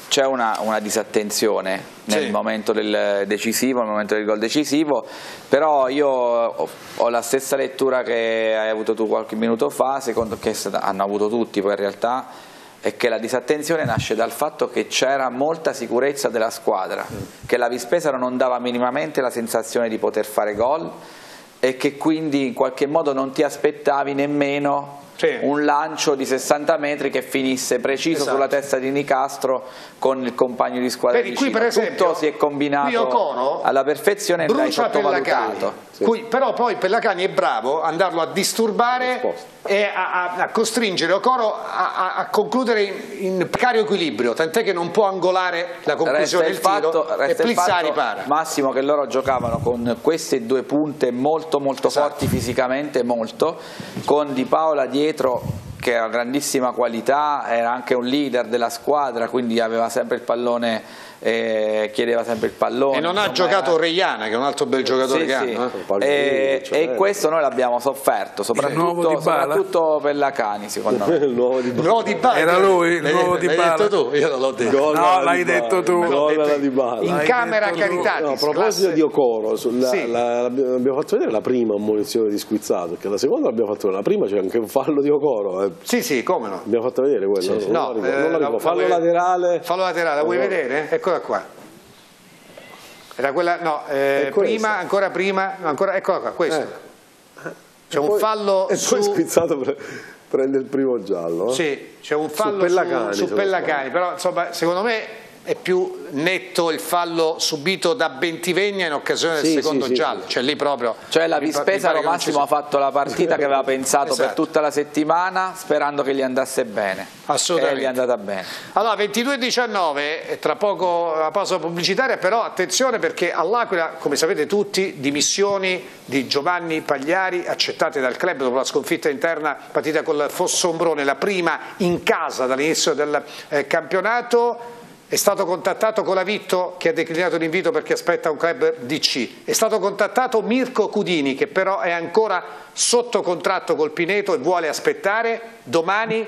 c'è una, una, disattenzione nel sì. momento del decisivo, nel momento del gol decisivo, però io ho, la stessa lettura che hai avuto tu qualche minuto fa, secondo che hanno avuto tutti poi in realtà, è che la disattenzione nasce dal fatto che c'era molta sicurezza della squadra, mm. che la Vispesaro non dava minimamente la sensazione di poter fare gol e che quindi in qualche modo non ti aspettavi nemmeno sì. un lancio di 60 metri che finisse preciso esatto. sulla testa di Nicastro con il compagno di squadra Vedi, qui per esempio, tutto si è combinato alla perfezione e l'hai sottovalutato sì. Cui, però poi Pellacani è bravo a andarlo a disturbare e a, a, costringere Ocoro a, a concludere in, in caro equilibrio tant'è che non può angolare la conclusione del fatto, tiro e Plizzari para Massimo che loro giocavano con queste due punte molto molto esatto. forti fisicamente molto con Di Paola dietro che ha grandissima qualità, era anche un leader della squadra, quindi aveva sempre il pallone eh, chiedeva sempre il pallone. E non ha giocato era... Reiana, che è un altro bel giocatore sì, che sì. hanno. Eh? E, cioè... e, questo noi l'abbiamo sofferto, soprattutto, soprattutto per la Cani, secondo me. [laughs] il nuovo di Bala. Nuovo di Bala. Era lui, il nuovo di Bala. L'hai detto tu, io non l'ho detto. Gol no, l'hai detto tu. Gol di Bala. In camera Carità. No, a proposito di Ocoro, la, sì. la, abbiamo fatto vedere la prima munizione di squizzato, perché la seconda l'abbiamo fatto vedere, la prima c'è anche un fallo di Ocoro. Eh. Sì, sì, come no. Abbiamo fatto vedere quello. Sì, no, non eh, fallo laterale. Fallo laterale, la vuoi vedere? Eccola qua. Era quella, no, eh, prima, ancora prima, ancora, eccola qua, questo. Eh. C'è un fallo [laughs] e su... poi spizzato prende il primo giallo. Eh? Sì, c'è un fallo su Pellacani, su, su Pellacani però insomma, secondo me è più netto il fallo subito da Bentivegna in occasione del sì, secondo sì, giallo, sì. cioè lì proprio... Cioè la Vispesaro Massimo ha fatto la partita che aveva pensato esatto. per tutta la settimana sperando che gli andasse bene. Assolutamente. E gli è andata bene. Allora 22-19, tra poco la pausa pubblicitaria, però attenzione perché all'Aquila, come sapete tutti, dimissioni di Giovanni Pagliari accettate dal club dopo la sconfitta interna partita col Fossombrone, la prima in casa dall'inizio del eh, campionato è stato contattato Colavitto che ha declinato l'invito perché aspetta un club DC. È stato contattato Mirko Cudini che però è ancora sotto contratto col Pineto e vuole aspettare. Domani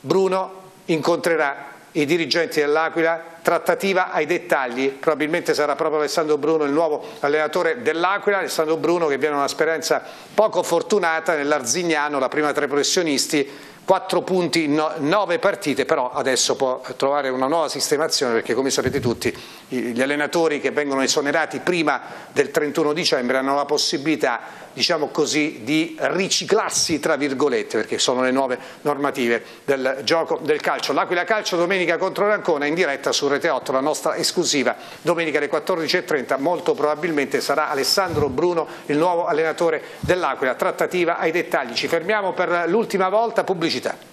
Bruno incontrerà i dirigenti dell'Aquila, trattativa ai dettagli, probabilmente sarà proprio Alessandro Bruno il nuovo allenatore dell'Aquila, Alessandro Bruno che viene un'esperienza poco fortunata nell'Arzignano, la prima tra i professionisti, 4 punti in 9 partite, però adesso può trovare una nuova sistemazione perché come sapete tutti gli allenatori che vengono esonerati prima del 31 dicembre hanno la possibilità diciamo così, di riciclarsi tra virgolette perché sono le nuove normative del gioco del calcio. L'Aquila Calcio domenica contro l'Ancona in diretta su Rete 8, la nostra esclusiva domenica alle 14.30 molto probabilmente sarà Alessandro Bruno il nuovo allenatore dell'Aquila, trattativa ai dettagli. Ci fermiamo per l'ultima volta, pubblicità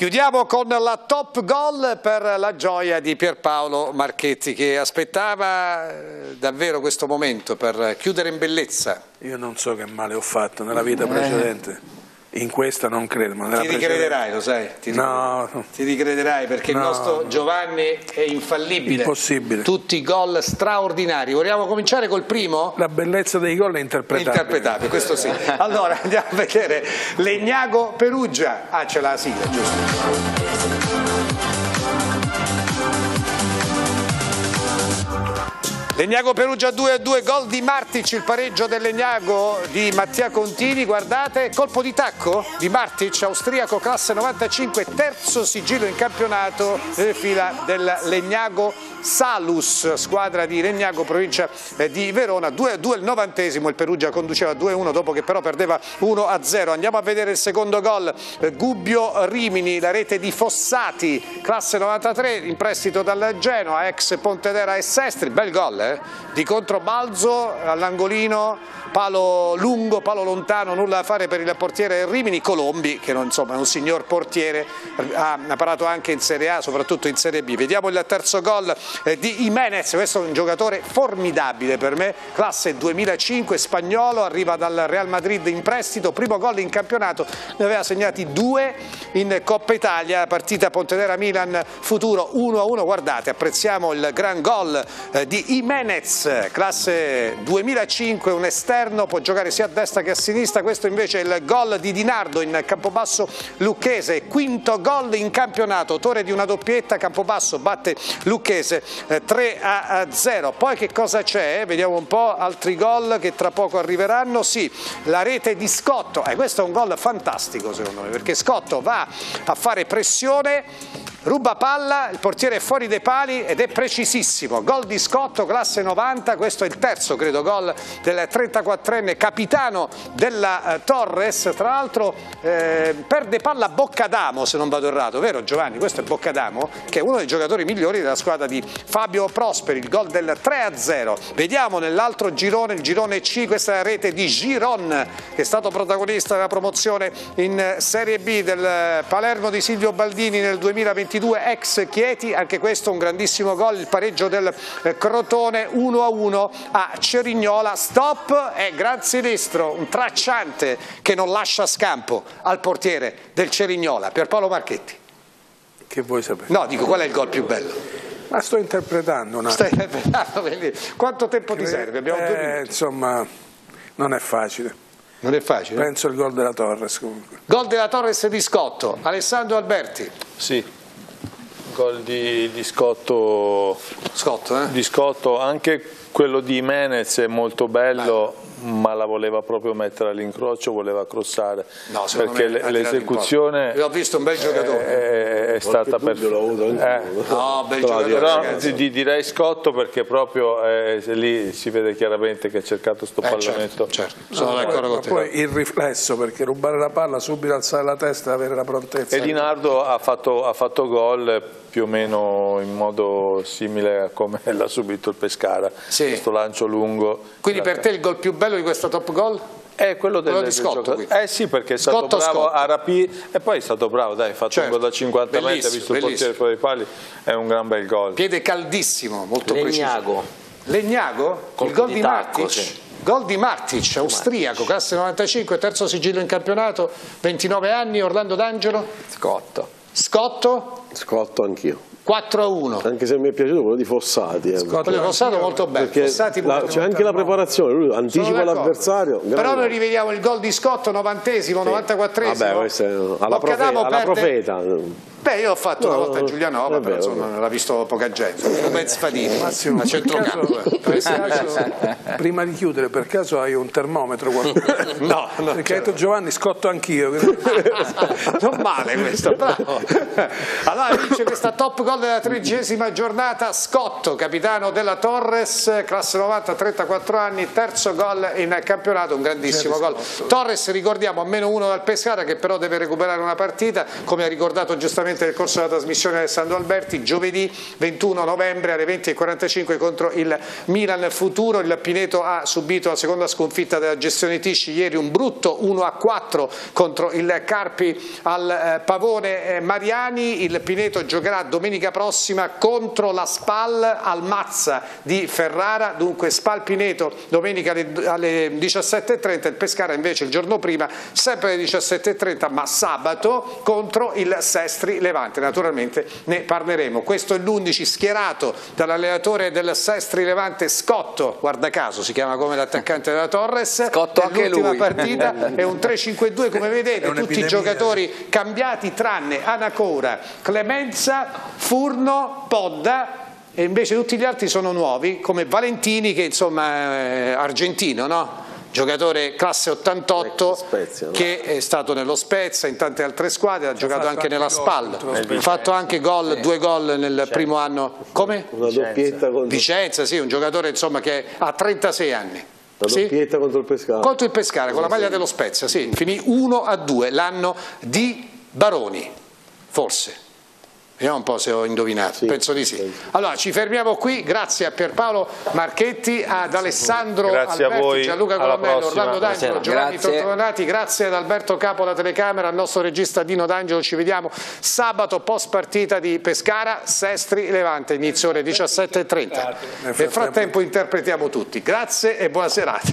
Chiudiamo con la top goal per la gioia di Pierpaolo Marchetti che aspettava eh, davvero questo momento per chiudere in bellezza. Io non so che male ho fatto nella vita precedente. In questa non credo. Ma ti ricrederai, lo sai? Ti no. Ti ricrederai perché no. il nostro Giovanni è infallibile. Impossibile. Tutti i gol straordinari. Vogliamo cominciare col primo? La bellezza dei gol è interpretabile. Interpretabile, questo sì. [laughs] Allora andiamo a vedere Legnago Perugia. Ah, c'è la sigla, giusto. Legnago Perugia 2-2, gol di Martic, il pareggio del Legnago di Mattia Contini, guardate, colpo di tacco di Martic, austriaco classe 95, terzo sigillo in campionato nelle fila del Legnago Salus, squadra di Legnago, provincia eh, di Verona, 2-2 il novantesimo, il Perugia conduceva 2-1 dopo che però perdeva 1-0. Andiamo a vedere il secondo gol, eh, Gubbio Rimini, la rete di Fossati, classe 93, in prestito dal Genoa, ex Pontedera e Sestri, bel gol eh? Eh? di controbalzo all'angolino, palo lungo, palo lontano, nulla da fare per il portiere Rimini, Colombi che non, insomma, è un signor portiere, ha, ha parato anche in Serie A, soprattutto in Serie B. Vediamo il terzo gol eh, di Jimenez, questo è un giocatore formidabile per me, classe 2005, spagnolo, arriva dal Real Madrid in prestito, primo gol in campionato, ne aveva segnati due in Coppa Italia, partita Pontedera-Milan futuro 1-1, guardate apprezziamo il gran gol eh, di Jimenez, classe 2005, un esterno, può giocare sia a destra che a sinistra, questo invece è il gol di Dinardo in Campobasso Lucchese, quinto gol in campionato, autore di una doppietta, Campobasso batte Lucchese eh, 3 a 0, poi che cosa c'è? Vediamo un po' altri gol che tra poco arriveranno, sì, la rete di Scotto, eh, questo è un gol fantastico secondo me perché Scotto va a fare pressione ruba palla, il portiere è fuori dai pali ed è precisissimo, gol di Scotto, classe 90, questo è il terzo credo gol del 34enne capitano della eh, Torres, tra l'altro eh, perde palla Boccadamo se non vado errato, vero Giovanni? Questo è Boccadamo che è uno dei giocatori migliori della squadra di Fabio Prosperi, il gol del 3-0, vediamo nell'altro girone, il girone C, questa è la rete di Giron che è stato protagonista della promozione in Serie B del Palermo di Silvio Baldini nel 2020 22 ex Chieti, anche questo un grandissimo gol, il pareggio del eh, Crotone 1-1 a Cerignola, stop e gran sinistro, un tracciante che non lascia scampo al portiere del Cerignola, Pierpaolo Marchetti. Che vuoi sapere? No, dico qual è il gol più bello? Ma sto interpretando un Stai interpretando, quindi quanto tempo ti serve? Abbiamo eh, due minuti. Insomma, non è facile. Non è facile? Penso il gol della Torres comunque. Gol della Torres di Scotto, Alessandro Alberti. Sì, gol di, di, Scotto, Scotto, eh? di Scotto, anche quello di Menez è molto bello. Ma la voleva proprio mettere all'incrocio, voleva crossare, no, perché l'esecuzione ho visto un bel giocatore è, è stata perfetta. Eh. No, bel giocatore, Però ti, direi Scotto perché proprio eh, lì si vede chiaramente che ha cercato sto eh, pallamento. Certo, certo. Sono no, d'accordo con te. Poi il riflesso, perché rubare la palla, subito alzare la testa, avere la prontezza. E Dinardo ha fatto, ha fatto gol più o meno in modo simile a come [laughs] l'ha subito il Pescara, sì. questo lancio lungo. Quindi per te il gol più bello di questo top goal? È quello, del, quello di Scotto, Eh sì, perché è stato Scotto, bravo Scotto. a rapire e poi è stato bravo, dai, ha fatto certo. un gol da 50 metri, ha visto il portiere fuori dai pali, è un gran bel gol. Piede caldissimo, molto Legnago. preciso. Legnago? Colpo il gol di di, Matic? sì. Gol di Matic, austriaco, classe 95, terzo sigillo in campionato, 29 anni, Orlando D'Angelo. Scotto. Scotto? Scotto anch'io. 4 a 1. Anche se mi è piaciuto quello di Fossati. Eh. Quello di Fossati molto bello. Fossati la, c'è anche la preparazione, lui anticipa l'avversario. Però noi rivediamo il gol di Scotto, 90esimo, sì. 94esimo. Vabbè, questo è alla, profe alla profeta. Beh, io ho fatto no, una volta a Giulianova, però insomma l'ha visto poca gente. Come Sfadini, Massimo, a centrocampo. [laughs] Prima di chiudere, per caso hai un termometro? [laughs] no, no, perché hai detto Giovanni, scotto anch'io. [laughs] non male questo, bravo. Allora vince questa top gol della tredicesima giornata, Scotto, capitano della Torres, classe 90, 34 anni, terzo gol in campionato, un grandissimo gol. Torres, ricordiamo, a meno uno dal Pescara che però deve recuperare una partita, come ha ricordato giustamente nel corso della trasmissione Alessandro Alberti, giovedì 21 novembre alle 20.45 contro il Milan Futuro, il Pineto ha subito la seconda sconfitta della gestione Tisci, ieri un brutto 1-4 contro il Carpi al eh, Pavone eh, Mariani, il Pineto giocherà domenica prossima contro la Spal al Mazza di Ferrara, dunque Spal Pineto domenica alle 17.30, il Pescara invece il giorno prima sempre alle 17.30 ma sabato contro il Sestri Levante, naturalmente ne parleremo. Questo è l'11 schierato dall'allenatore del Sestri Levante Scotto, guarda caso si chiama come l'attaccante della Torres, Scotto anche lui. partita [laughs] è un 3-5-2 come vedete, tutti i giocatori cambiati tranne Anacora, Clemenza, Furno, Podda e invece tutti gli altri sono nuovi come Valentini che insomma è argentino, no? Giocatore classe 88 Spezia, no? che è stato nello Spezia in tante altre squadre, ha giocato anche nella SPAL, ha fatto anche gol, due gol nel primo anno. Come? Una doppietta contro, Vicenza, sì, un giocatore insomma che ha 36 anni. Sì? doppietta contro il Pescara. Contro il Pescara, con la maglia dello Spezia, sì, finì 1 a 2 l'anno di Baroni, forse. Vediamo un po' se ho indovinato, sì, penso di sì. Allora ci fermiamo qui, grazie a Pierpaolo Marchetti, ad Alessandro grazie Alberti, voi. Gianluca Colomello, Orlando D'Angelo, Giovanni Tortonati, grazie ad Alberto Capo alla telecamera, al nostro regista Dino D'Angelo, ci vediamo sabato post partita di Pescara, Sestri Levante, inizio ore 17.30. Nel frattempo interpretiamo tutti, grazie e buona serata.